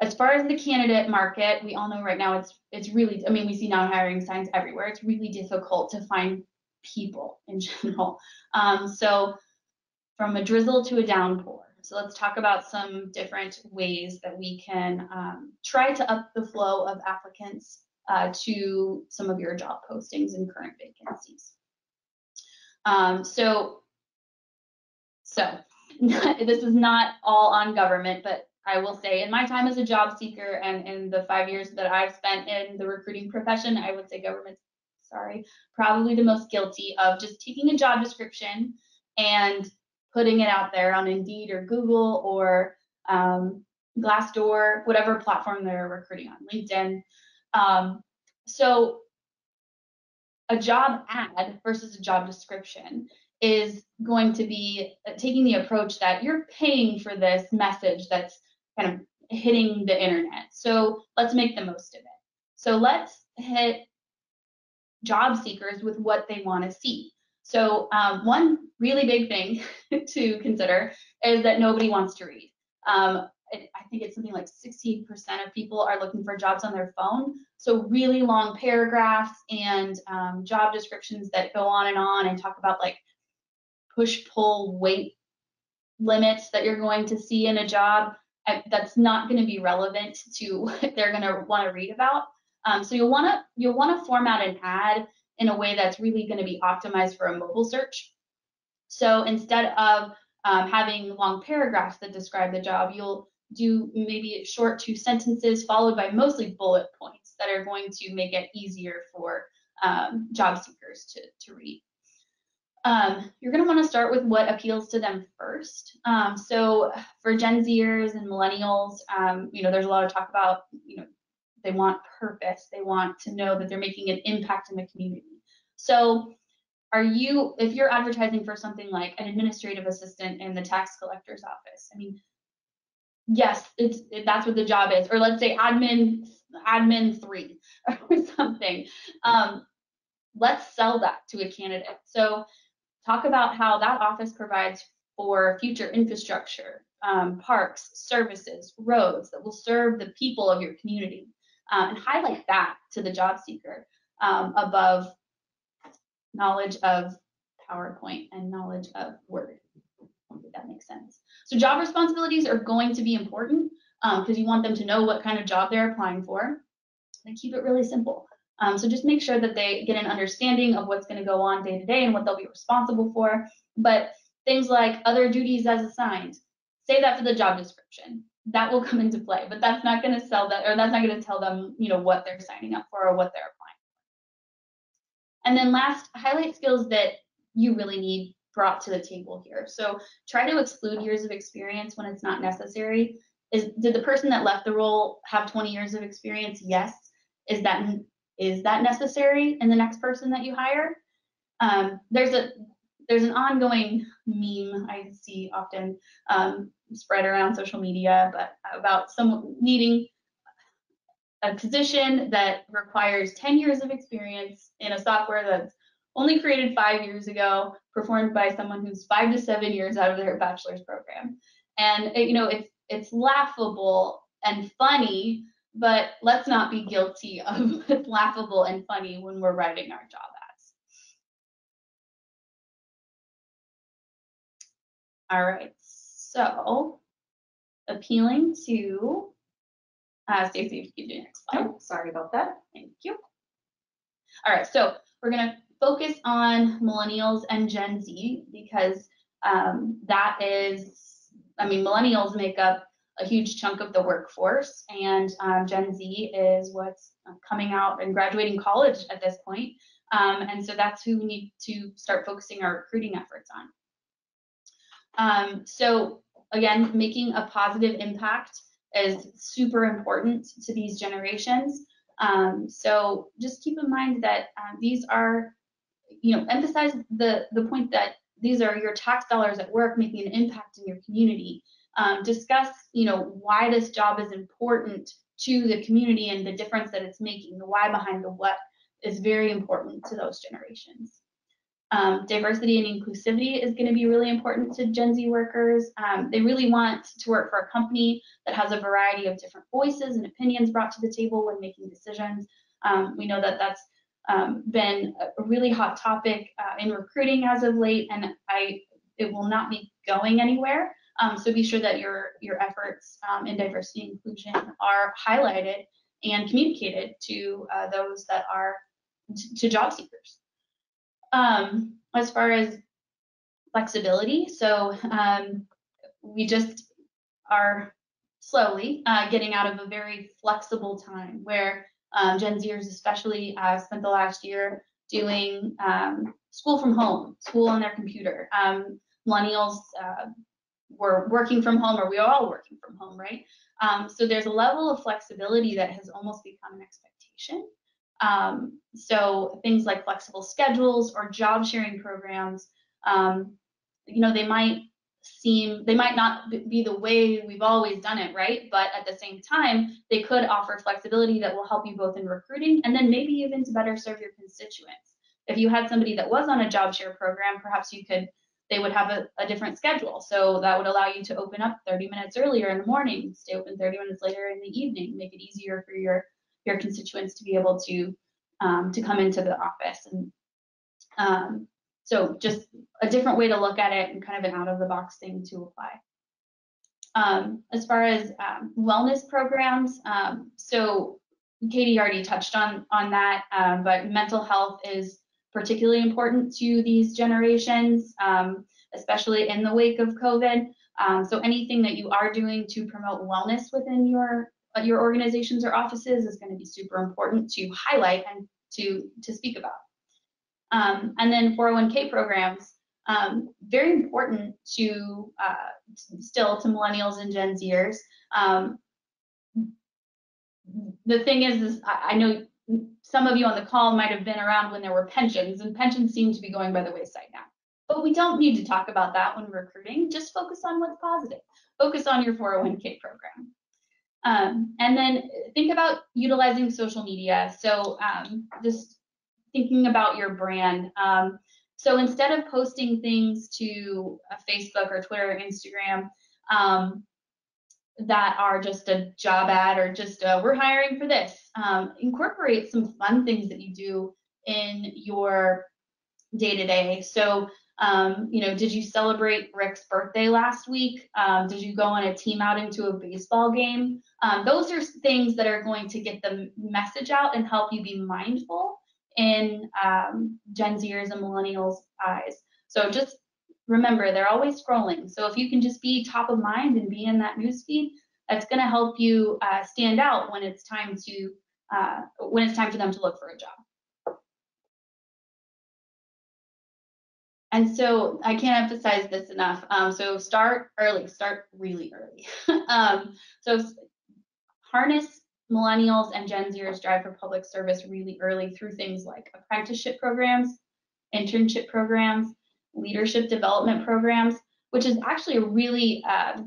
as far as the candidate market, we all know right now it's it's really, I mean, we see now hiring signs everywhere. It's really difficult to find people in general. Um, so from a drizzle to a downpour. So let's talk about some different ways that we can um, try to up the flow of applicants uh, to some of your job postings and current vacancies. Um, so, so this is not all on government, but I will say in my time as a job seeker and in the five years that I've spent in the recruiting profession, I would say government, sorry, probably the most guilty of just taking a job description and putting it out there on Indeed or Google or um, Glassdoor, whatever platform they're recruiting on, LinkedIn. Um, so a job ad versus a job description is going to be uh, taking the approach that you're paying for this message that's kind of hitting the internet. So let's make the most of it. So let's hit job seekers with what they want to see. So um, one really big thing to consider is that nobody wants to read. Um, I think it's something like 16% of people are looking for jobs on their phone. So really long paragraphs and um, job descriptions that go on and on and talk about like push pull weight limits that you're going to see in a job that's not going to be relevant to what they're going to want to read about. Um, so you'll want to you'll want to format an ad in a way that's really going to be optimized for a mobile search. So instead of um, having long paragraphs that describe the job, you'll do maybe short two sentences followed by mostly bullet points that are going to make it easier for um, job seekers to, to read. Um, you're going to want to start with what appeals to them first. Um, so for Gen Zers and millennials, um, you know, there's a lot of talk about, you know, they want purpose. They want to know that they're making an impact in the community. So are you, if you're advertising for something like an administrative assistant in the tax collector's office, I mean, yes, it's it, that's what the job is. Or let's say admin, admin three or something. Um, let's sell that to a candidate. So talk about how that office provides for future infrastructure, um, parks, services, roads that will serve the people of your community, um, and highlight that to the job seeker um, above knowledge of PowerPoint and knowledge of Word. Hopefully that makes sense. So job responsibilities are going to be important because um, you want them to know what kind of job they're applying for and keep it really simple. Um, so just make sure that they get an understanding of what's going to go on day to day and what they'll be responsible for. But things like other duties as assigned, say that for the job description. That will come into play, but that's not going to sell that, or that's not going to tell them, you know, what they're signing up for or what they're applying for. And then last, highlight skills that you really need brought to the table here. So try to exclude years of experience when it's not necessary. Is did the person that left the role have 20 years of experience? Yes. Is that is that necessary in the next person that you hire? Um, there's a there's an ongoing meme I see often um, spread around social media, but about someone needing a position that requires 10 years of experience in a software that's only created five years ago, performed by someone who's five to seven years out of their bachelor's program. And it, you know, it's it's laughable and funny but let's not be guilty of laughable and funny when we're writing our job All right, so appealing to, uh, Stacey, if you could do next slide. Oh, sorry about that. Thank you. All right, so we're gonna focus on millennials and Gen Z because um, that is, I mean, millennials make up a huge chunk of the workforce, and um, Gen Z is what's coming out and graduating college at this point. Um, and so that's who we need to start focusing our recruiting efforts on. Um, so again, making a positive impact is super important to these generations. Um, so just keep in mind that um, these are, you know, emphasize the, the point that these are your tax dollars at work making an impact in your community. Um, discuss, you know, why this job is important to the community and the difference that it's making, the why behind the what is very important to those generations. Um, diversity and inclusivity is going to be really important to Gen Z workers. Um, they really want to work for a company that has a variety of different voices and opinions brought to the table when making decisions. Um, we know that that's um, been a really hot topic uh, in recruiting as of late, and I it will not be going anywhere. Um, so be sure that your your efforts um, in diversity and inclusion are highlighted and communicated to uh, those that are to job seekers. Um, as far as flexibility, so um, we just are slowly uh, getting out of a very flexible time where um, Gen Zers especially uh, spent the last year doing um, school from home, school on their computer. Um, millennials uh, were working from home, or we are all working from home, right? Um, so there's a level of flexibility that has almost become an expectation. Um, so things like flexible schedules or job sharing programs, um, you know, they might seem, they might not be the way we've always done it, right? But at the same time, they could offer flexibility that will help you both in recruiting and then maybe even to better serve your constituents. If you had somebody that was on a job share program, perhaps you could, they would have a, a different schedule. So that would allow you to open up 30 minutes earlier in the morning, stay open 30 minutes later in the evening, make it easier for your your constituents to be able to um, to come into the office. And um, so just a different way to look at it and kind of an out of the box thing to apply. Um, as far as um, wellness programs, um, so Katie already touched on, on that, um, but mental health is particularly important to these generations, especially in the wake of COVID. so anything that you are doing to promote wellness within your your organizations or offices is going to be super important to highlight and to, to speak about. Um, and then 401k programs, um, very important to uh, still to millennials and Gen Zers. Um, the thing is, is I, I know some of you on the call might have been around when there were pensions, and pensions seem to be going by the wayside now. But we don't need to talk about that when recruiting. Just focus on what's positive. Focus on your 401k program. Um, and then think about utilizing social media. So um, just thinking about your brand. Um, so instead of posting things to Facebook or Twitter or Instagram um, that are just a job ad or just a, we're hiring for this, um, incorporate some fun things that you do in your day to day. So um, you know, did you celebrate Rick's birthday last week? Um, did you go on a team outing to a baseball game? Um, those are things that are going to get the message out and help you be mindful in um, Gen Zers and millennials' eyes. So just remember, they're always scrolling. So if you can just be top of mind and be in that newsfeed, that's going to help you uh, stand out when it's time to uh, when it's time for them to look for a job. And so I can't emphasize this enough. Um, so start early, start really early. um, so harness millennials and Gen Zers drive for public service really early through things like apprenticeship programs, internship programs, leadership development programs, which is actually a really uh,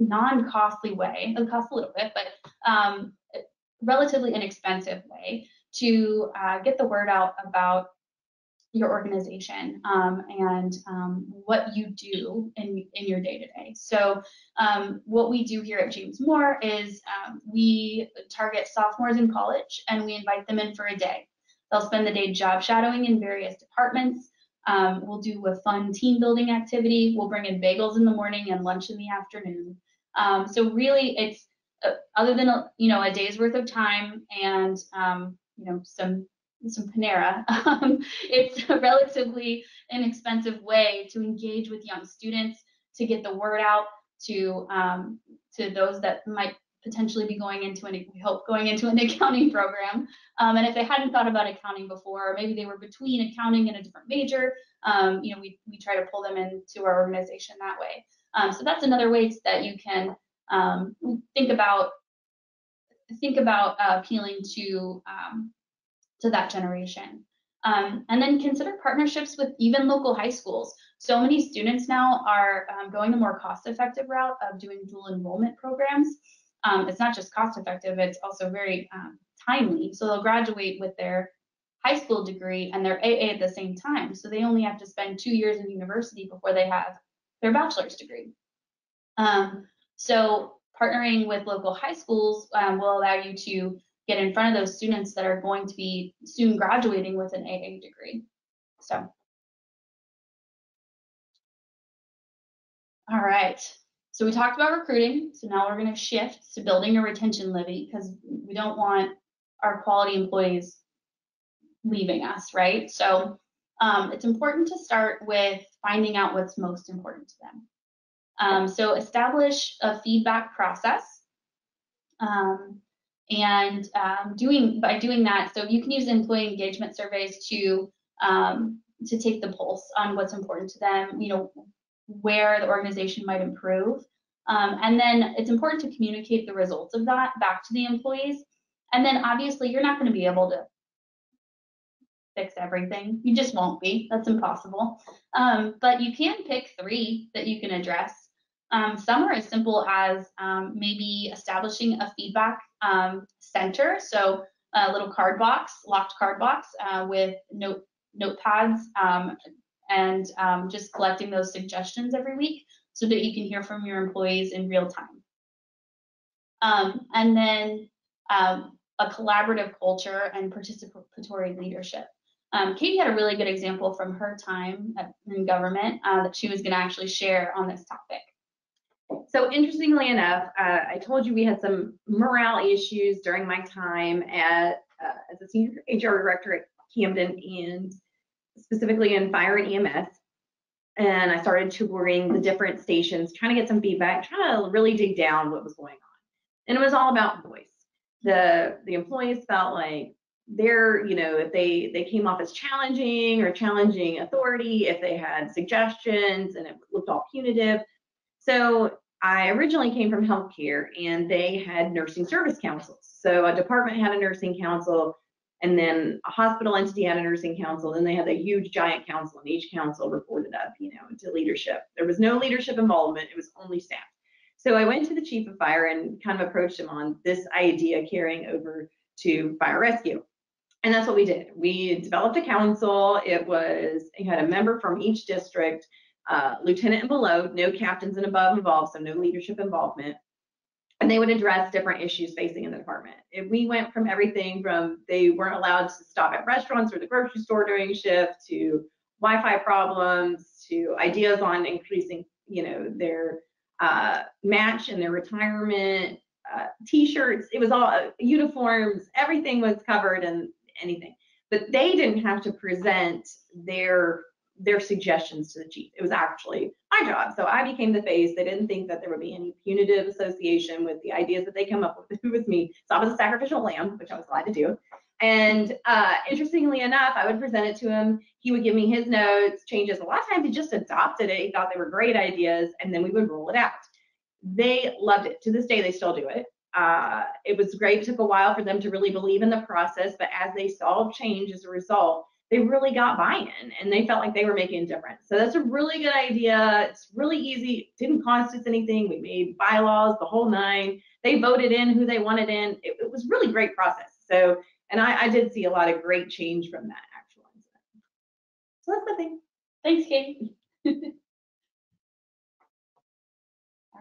non-costly way, it costs a little bit, but um, relatively inexpensive way to uh, get the word out about your organization um, and um, what you do in, in your day to day. So, um, what we do here at James Moore is um, we target sophomores in college and we invite them in for a day. They'll spend the day job shadowing in various departments. Um, we'll do a fun team building activity. We'll bring in bagels in the morning and lunch in the afternoon. Um, so really, it's uh, other than a, you know a day's worth of time and you know some some Panera, um, it's a relatively inexpensive way to engage with young students, to get the word out to um, to those that might potentially be going into an we hope going into an accounting program. Um, and if they hadn't thought about accounting before, or maybe they were between accounting and a different major, um, you know, we we try to pull them into our organization that way. Um, so that's another way that you can um, think about think about uh, appealing to um, to that generation. Um, and then consider partnerships with even local high schools. So many students now are um, going the more cost-effective route of doing dual enrollment programs. Um, it's not just cost-effective; it's also very um, timely. So they'll graduate with their high school degree and their AA at the same time. So they only have to spend two years in university before they have their bachelor's degree. Um, so partnering with local high schools um, will allow you to get in front of those students that are going to be soon graduating with an AA degree. So. All right, so we talked about recruiting. So now we're going to shift to building a retention levee because we don't want our quality employees leaving us, right? So um, it's important to start with finding out what's most important to them. Um, so establish a feedback process. Um, and um, doing by doing that, so you can use employee engagement surveys to um, to take the pulse on what's important to them. You know where the organization might improve, um, and then it's important to communicate the results of that back to the employees. And then obviously you're not going to be able to fix everything. You just won't be. That's impossible. Um, but you can pick three that you can address um, some are as simple as um, maybe establishing a feedback um, center, so a little card box, locked card box uh, with note notepads, um, and um, just collecting those suggestions every week so that you can hear from your employees in real time. Um, and then a collaborative culture and participatory leadership. Um, Katie had a really good example from her time in government uh, that she was going to actually share on this topic. So interestingly enough, uh, I told you we had some morale issues during my time at uh, as a senior HR director at Camden and specifically in fire and EMS. And I started touring the different stations, trying to get some feedback, trying to really dig down what was going on. And it was all about voice. The the employees felt like they're, you know, if they they came off as challenging or challenging authority, if they had suggestions and it looked all punitive, so I originally came from healthcare and they had nursing service councils. So a department had a nursing council and then a hospital entity had a nursing council. Then they had a huge giant council and each council reported up, you know, to leadership. There was no leadership involvement. It was only staff. So I went to the chief of fire and kind of approached him on this idea carrying over to fire rescue. And that's what we did. We developed a council. It was, it had a member from each district uh, lieutenant and below, no captains and above involved, so no leadership involvement. And they would address different issues facing in the department. If we went from everything from they weren't allowed to stop at restaurants or the grocery store during shift to Wi-Fi problems to ideas on increasing, you know, their uh, match and their retirement, uh, t-shirts. It was all uh, uniforms. Everything was covered and anything. But they didn't have to present their their suggestions to the chief. It was actually my job. So I became the face. They didn't think that there would be any punitive association with the ideas that they come up with with me. So I was a sacrificial lamb, which I was glad to do. And uh, interestingly enough, I would present it to him. He would give me his notes, changes. A lot of times he just adopted it. He thought they were great ideas, and then we would roll it out. They loved it. To this day, they still do it. Uh, it was great. It took a while for them to really believe in the process, but as they saw change as a result, they really got buy-in and they felt like they were making a difference. So that's a really good idea. It's really easy. It didn't cost us anything. We made bylaws, the whole nine. They voted in who they wanted in. It, it was really great process. So, and I, I did see a lot of great change from that. Actually. So that's the thing. Thanks, Kate.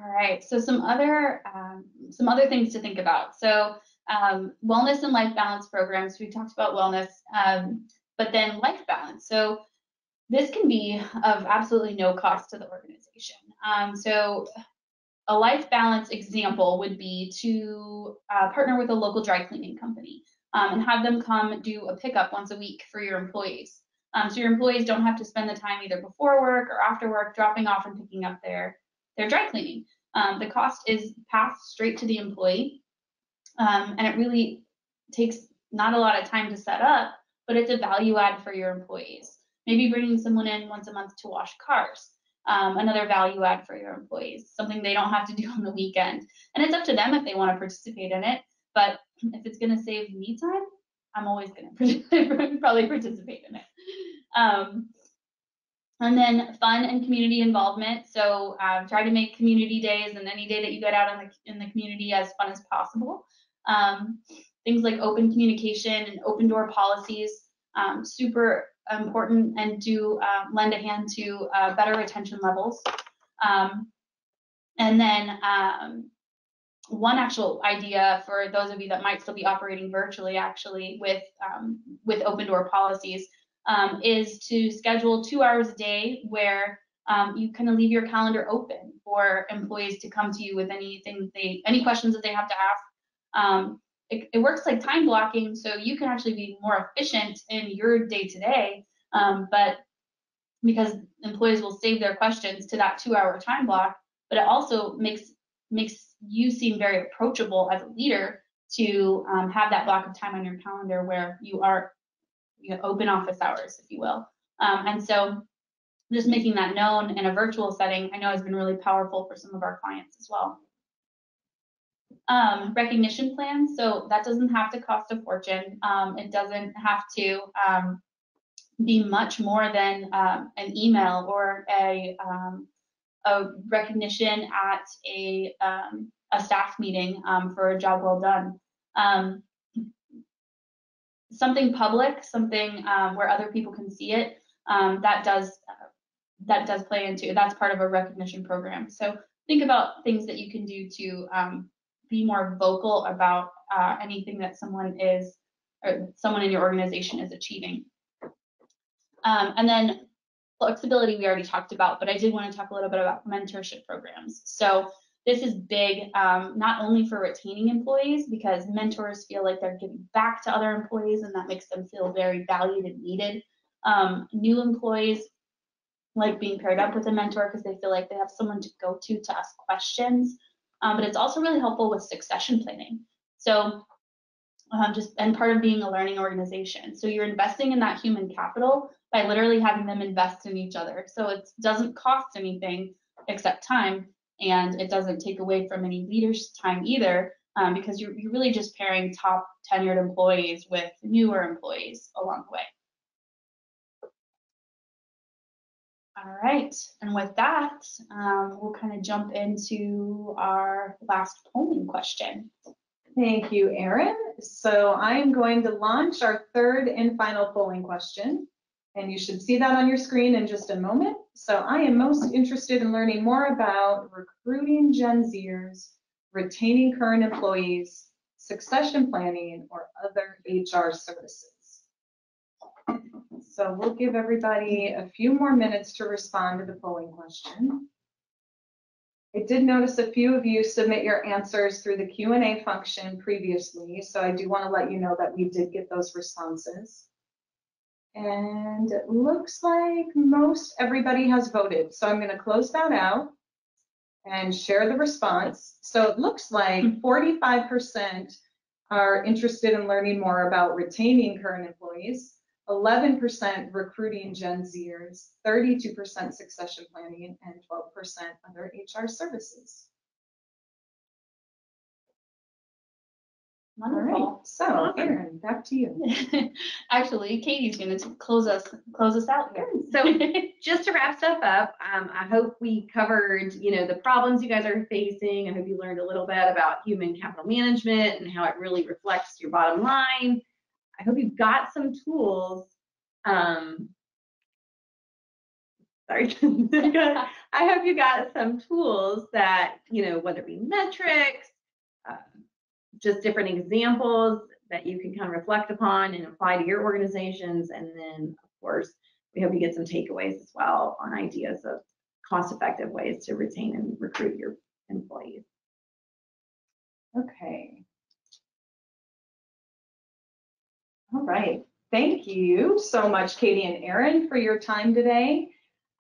All right, so some other um, some other things to think about. So um, wellness and life balance programs. We talked about wellness, um, but then life balance. So this can be of absolutely no cost to the organization. Um, so a life balance example would be to uh, partner with a local dry cleaning company um, and have them come do a pickup once a week for your employees. Um, so your employees don't have to spend the time either before work or after work dropping off and picking up their, their dry cleaning. Um, the cost is passed straight to the employee, um, and it really takes not a lot of time to set up, but it's a value add for your employees. Maybe bringing someone in once a month to wash cars, um, another value add for your employees, something they don't have to do on the weekend. And it's up to them if they want to participate in it, but if it's going to save me time, I'm always going to probably participate in it. Um, and then fun and community involvement. So um, try to make community days and any day that you get out in the, in the community as fun as possible. Um, things like open communication and open door policies, um, super important and do uh, lend a hand to uh, better retention levels. Um, and then um, one actual idea for those of you that might still be operating virtually actually with um, with open door policies um, is to schedule two hours a day where you kind of leave your calendar open for employees to come to you with anything they any questions that they have to ask. Um, it, it, works like time blocking, so you can actually be more efficient in your day to day. But because employees will save their questions to that two-hour time block, but it also makes makes you seem very approachable as a leader to um, have that block of time on your calendar where you are you know, open office hours, if you will. Um, and so just making that known in a virtual setting, I know has been really powerful for some of our clients as well. Um, recognition plans, so that doesn't have to cost a fortune. Um, it doesn't have to um, be much more than um, an email or a, um, a recognition at a, a staff meeting for a job well done something public, something um, where other people can see it, um, that does uh, that does play into that's part of a recognition program. So think about things that you can do to um, be more vocal about uh, anything that someone is or someone in your organization is achieving. Um, and then flexibility we already talked about, but I did want to talk a little bit about mentorship programs. So this is big, um, not only for retaining employees, because mentors feel like they're giving back to other employees and that makes them feel very valued and needed. Um, new employees like being paired up with a mentor because they feel like they have someone to go to to ask questions. Um, but it's also really helpful with succession planning. So um, just and part of being a learning organization. So you're investing in that human capital by literally having them invest in each other. So it doesn't cost anything except time and it doesn't take away from any leaders' time either, um, because you're, you're really just pairing top tenured employees with newer employees along the way. All right, and with that, um, we'll kind of jump into our last polling question. Thank you, Erin. So I am going to launch our third and final polling question. And you should see that on your screen in just a moment. So I am most interested in learning more about recruiting Gen Zers, retaining current employees, succession planning, or other HR services. So we'll give everybody a few more minutes to respond to the polling question. I did notice a few of you submit your answers through the Q&A function previously, so I do want to let you know that we did get those responses. And it looks like most everybody has voted. So I'm going to close that out and share the response. So it looks like hmm. 45% are interested in learning more about retaining current employees, 11% recruiting Gen Zers, 32% succession planning, and 12% other HR services. Wonderful. All right, so Erin, back to you. Actually, Katie's going to close us close us out here. So just to wrap stuff up, um, I hope we covered, you know, the problems you guys are facing. I hope you learned a little bit about human capital management and how it really reflects your bottom line. I hope you've got some tools um, sorry. I hope you got some tools that, you know, whether it be metrics, uh, just different examples that you can kind of reflect upon and apply to your organizations. And then, of course, we hope you get some takeaways as well on ideas of cost-effective ways to retain and recruit your employees. Okay. All right. Thank you so much, Katie and Erin, for your time today.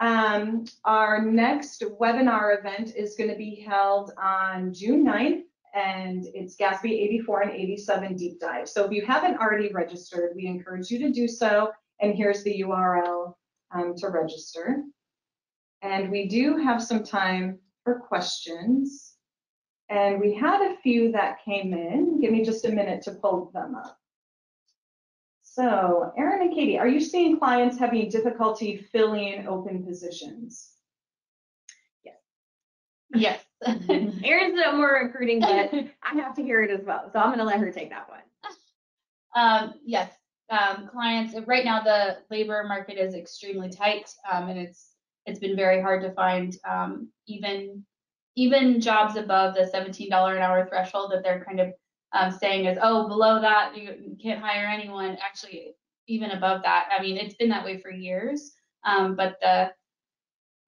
Um, our next webinar event is going to be held on June 9th, and it's GASB 84 and 87 Deep Dive. So if you haven't already registered, we encourage you to do so. And here's the URL um, to register. And we do have some time for questions. And we had a few that came in. Give me just a minute to pull them up. So Erin and Katie, are you seeing clients having difficulty filling open positions? Yes. Yes. Erin's done more recruiting, but I have to hear it as well. So I'm going to let her take that one. Um, yes, um, clients, right now the labor market is extremely tight, um, and it's, it's been very hard to find, um, even, even jobs above the seventeen dollar an hour threshold that they're kind of, um, saying is, oh, below that, you can't hire anyone. Actually, even above that, I mean, it's been that way for years. Um, but the,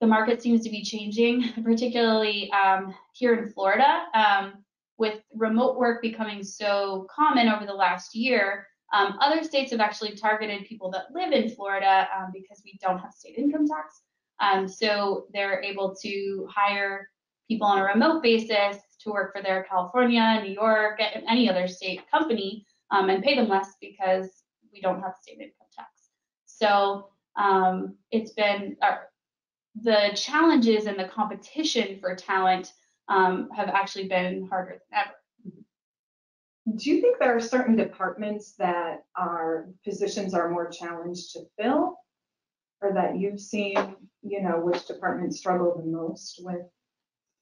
the market seems to be changing, particularly, um, here in Florida. Um, with remote work becoming so common over the last year, um, other states have actually targeted people that live in Florida um, because we don't have state income tax. So they're able to hire people on a remote basis to work for their California, New York, any other state company um, and pay them less because we don't have state income tax. So um, it's been uh, the challenges and the competition for talent um, have actually been harder than ever. Do you think there are certain departments that are, positions are more challenged to fill? Or that you've seen, you know, which departments struggle the most with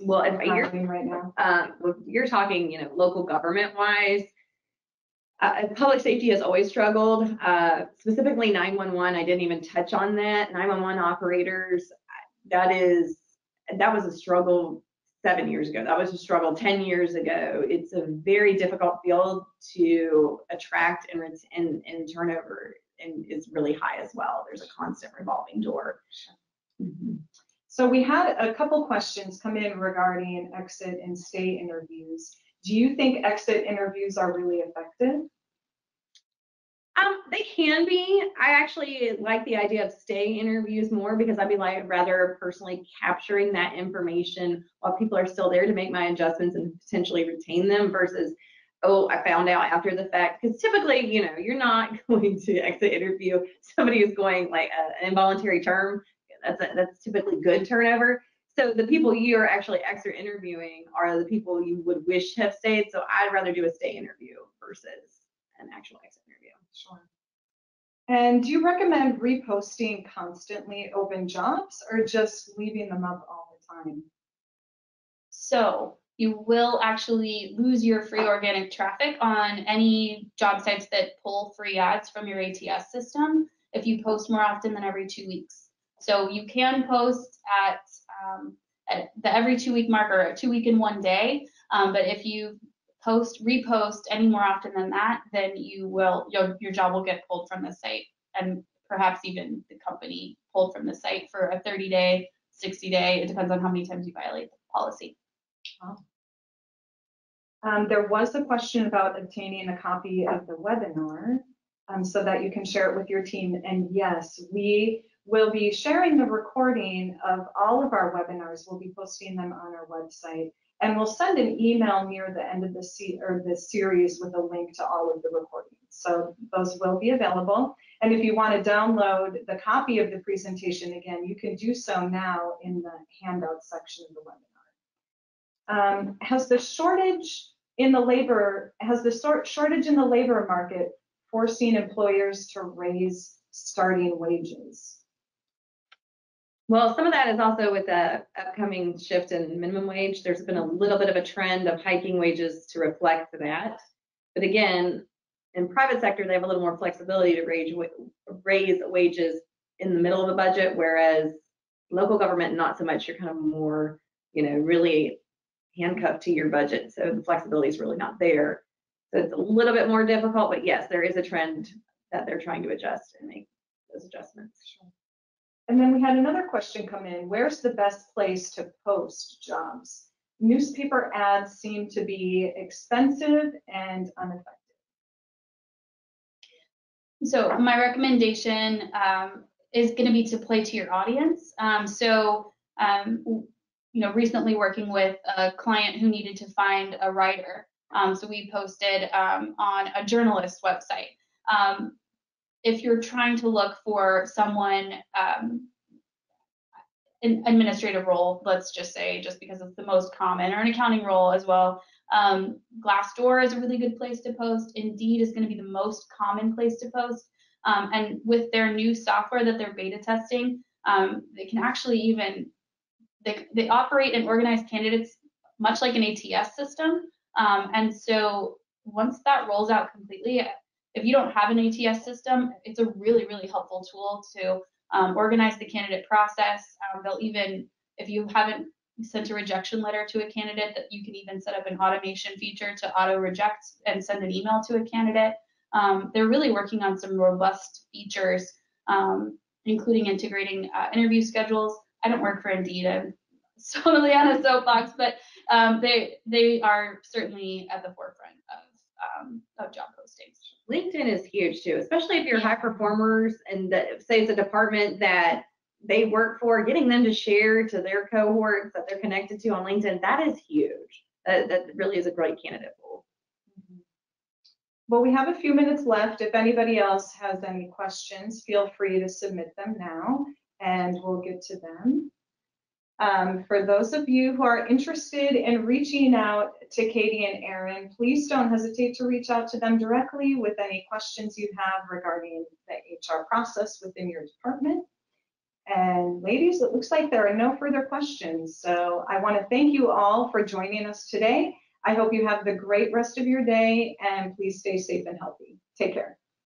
Well, if you're right now? um, if you're talking, you know, local government wise, uh, public safety has always struggled, uh, specifically 911. I didn't even touch on that. 911 operators, that is, that was a struggle seven years ago. That was a struggle 10 years ago. It's a very difficult field to attract and, and, and turnover and is really high as well. There's a constant revolving door. Mhm. So we had a couple questions come in regarding exit and stay interviews. Do you think exit interviews are really effective? Um, they can be. I actually like the idea of stay interviews more because I'd be like rather personally capturing that information while people are still there to make my adjustments and potentially retain them versus, oh, I found out after the fact. Because typically, you know, you're not going to exit interview somebody who's going like a- an involuntary term. That's a, that's typically good turnover. So the people mm-hmm. you are actually exit interviewing are the people you would wish have stayed. So I'd rather do a stay interview versus an actual exit interview. Sure. And do you recommend reposting constantly open jobs or just leaving them up all the time? So you will actually lose your free organic traffic on any job sites that pull free ads from your ATS system if you post more often than every two weeks. So you can post at, um, at the every two week mark or a two week in one day. Um, but if you post, repost any more often than that, then you will, your, your job will get pulled from the site and perhaps even the company pulled from the site for a 30 day, 60 day. It depends on how many times you violate the policy. Um, there was a question about obtaining a copy of the webinar um, so that you can share it with your team. And yes, we will be sharing the recording of all of our webinars. We'll be posting them on our website. And we'll send an email near the end of the se- or the series with a link to all of the recordings. So those will be available. And if you want to download the copy of the presentation again, you can do so now in the handout section of the webinar. Um, has the shortage in the labor, has the shortage in the labor market forcing employers to raise starting wages? Well, some of that is also with the upcoming shift in minimum wage. There's been a little bit of a trend of hiking wages to reflect that. But again, in private sector, they have a little more flexibility to raise, raise wages in the middle of a budget, whereas Local government, not so much. You're kind of more, you know, really handcuffed to your budget. So the flexibility is really not there. So it's a little bit more difficult, but yes, there is a trend that they're trying to adjust and make those adjustments. And then we had another question come in. Where's the best place to post jobs? Newspaper ads seem to be expensive and ineffective. So my recommendation um, is going to be to play to your audience. Um, so, um, you know, recently working with a client who needed to find a writer. Um, so we posted um, on a journalist website. Um, if you're trying to look for someone, um, an administrative role, let's just say, just because it's the most common, or an accounting role as well, um, Glassdoor is a really good place to post. Indeed is going to be the most common place to post. Um, and with their new software that they're beta testing, um, they can actually even they, they operate and organize candidates much like an ATS system. Um, and so once that rolls out completely, if you don't have an ATS system, it's a really really helpful tool to um, organize the candidate process. Um, they'll even if you haven't sent a rejection letter to a candidate that you can even set up an automation feature to auto reject and send an email to a candidate. Um, they're really working on some robust features, um, including integrating uh, interview schedules. I don't work for Indeed. I'm totally on a soapbox, but um, they they are certainly at the forefront of um, of job postings. LinkedIn is huge too, especially if you're high performers and that, say it's a department that they work for, getting them to share to their cohorts that they're connected to on LinkedIn, that is huge. That, that really is a great candidate pool. Mm-hmm. Well, we have a few minutes left. If anybody else has any questions, feel free to submit them now and we'll get to them. Um, for those of you who are interested in reaching out to Katie and Erin, please don't hesitate to reach out to them directly with any questions you have regarding the HR process within your department. And ladies, it looks like there are no further questions. So I want to thank you all for joining us today. I hope you have the great rest of your day and please stay safe and healthy. Take care.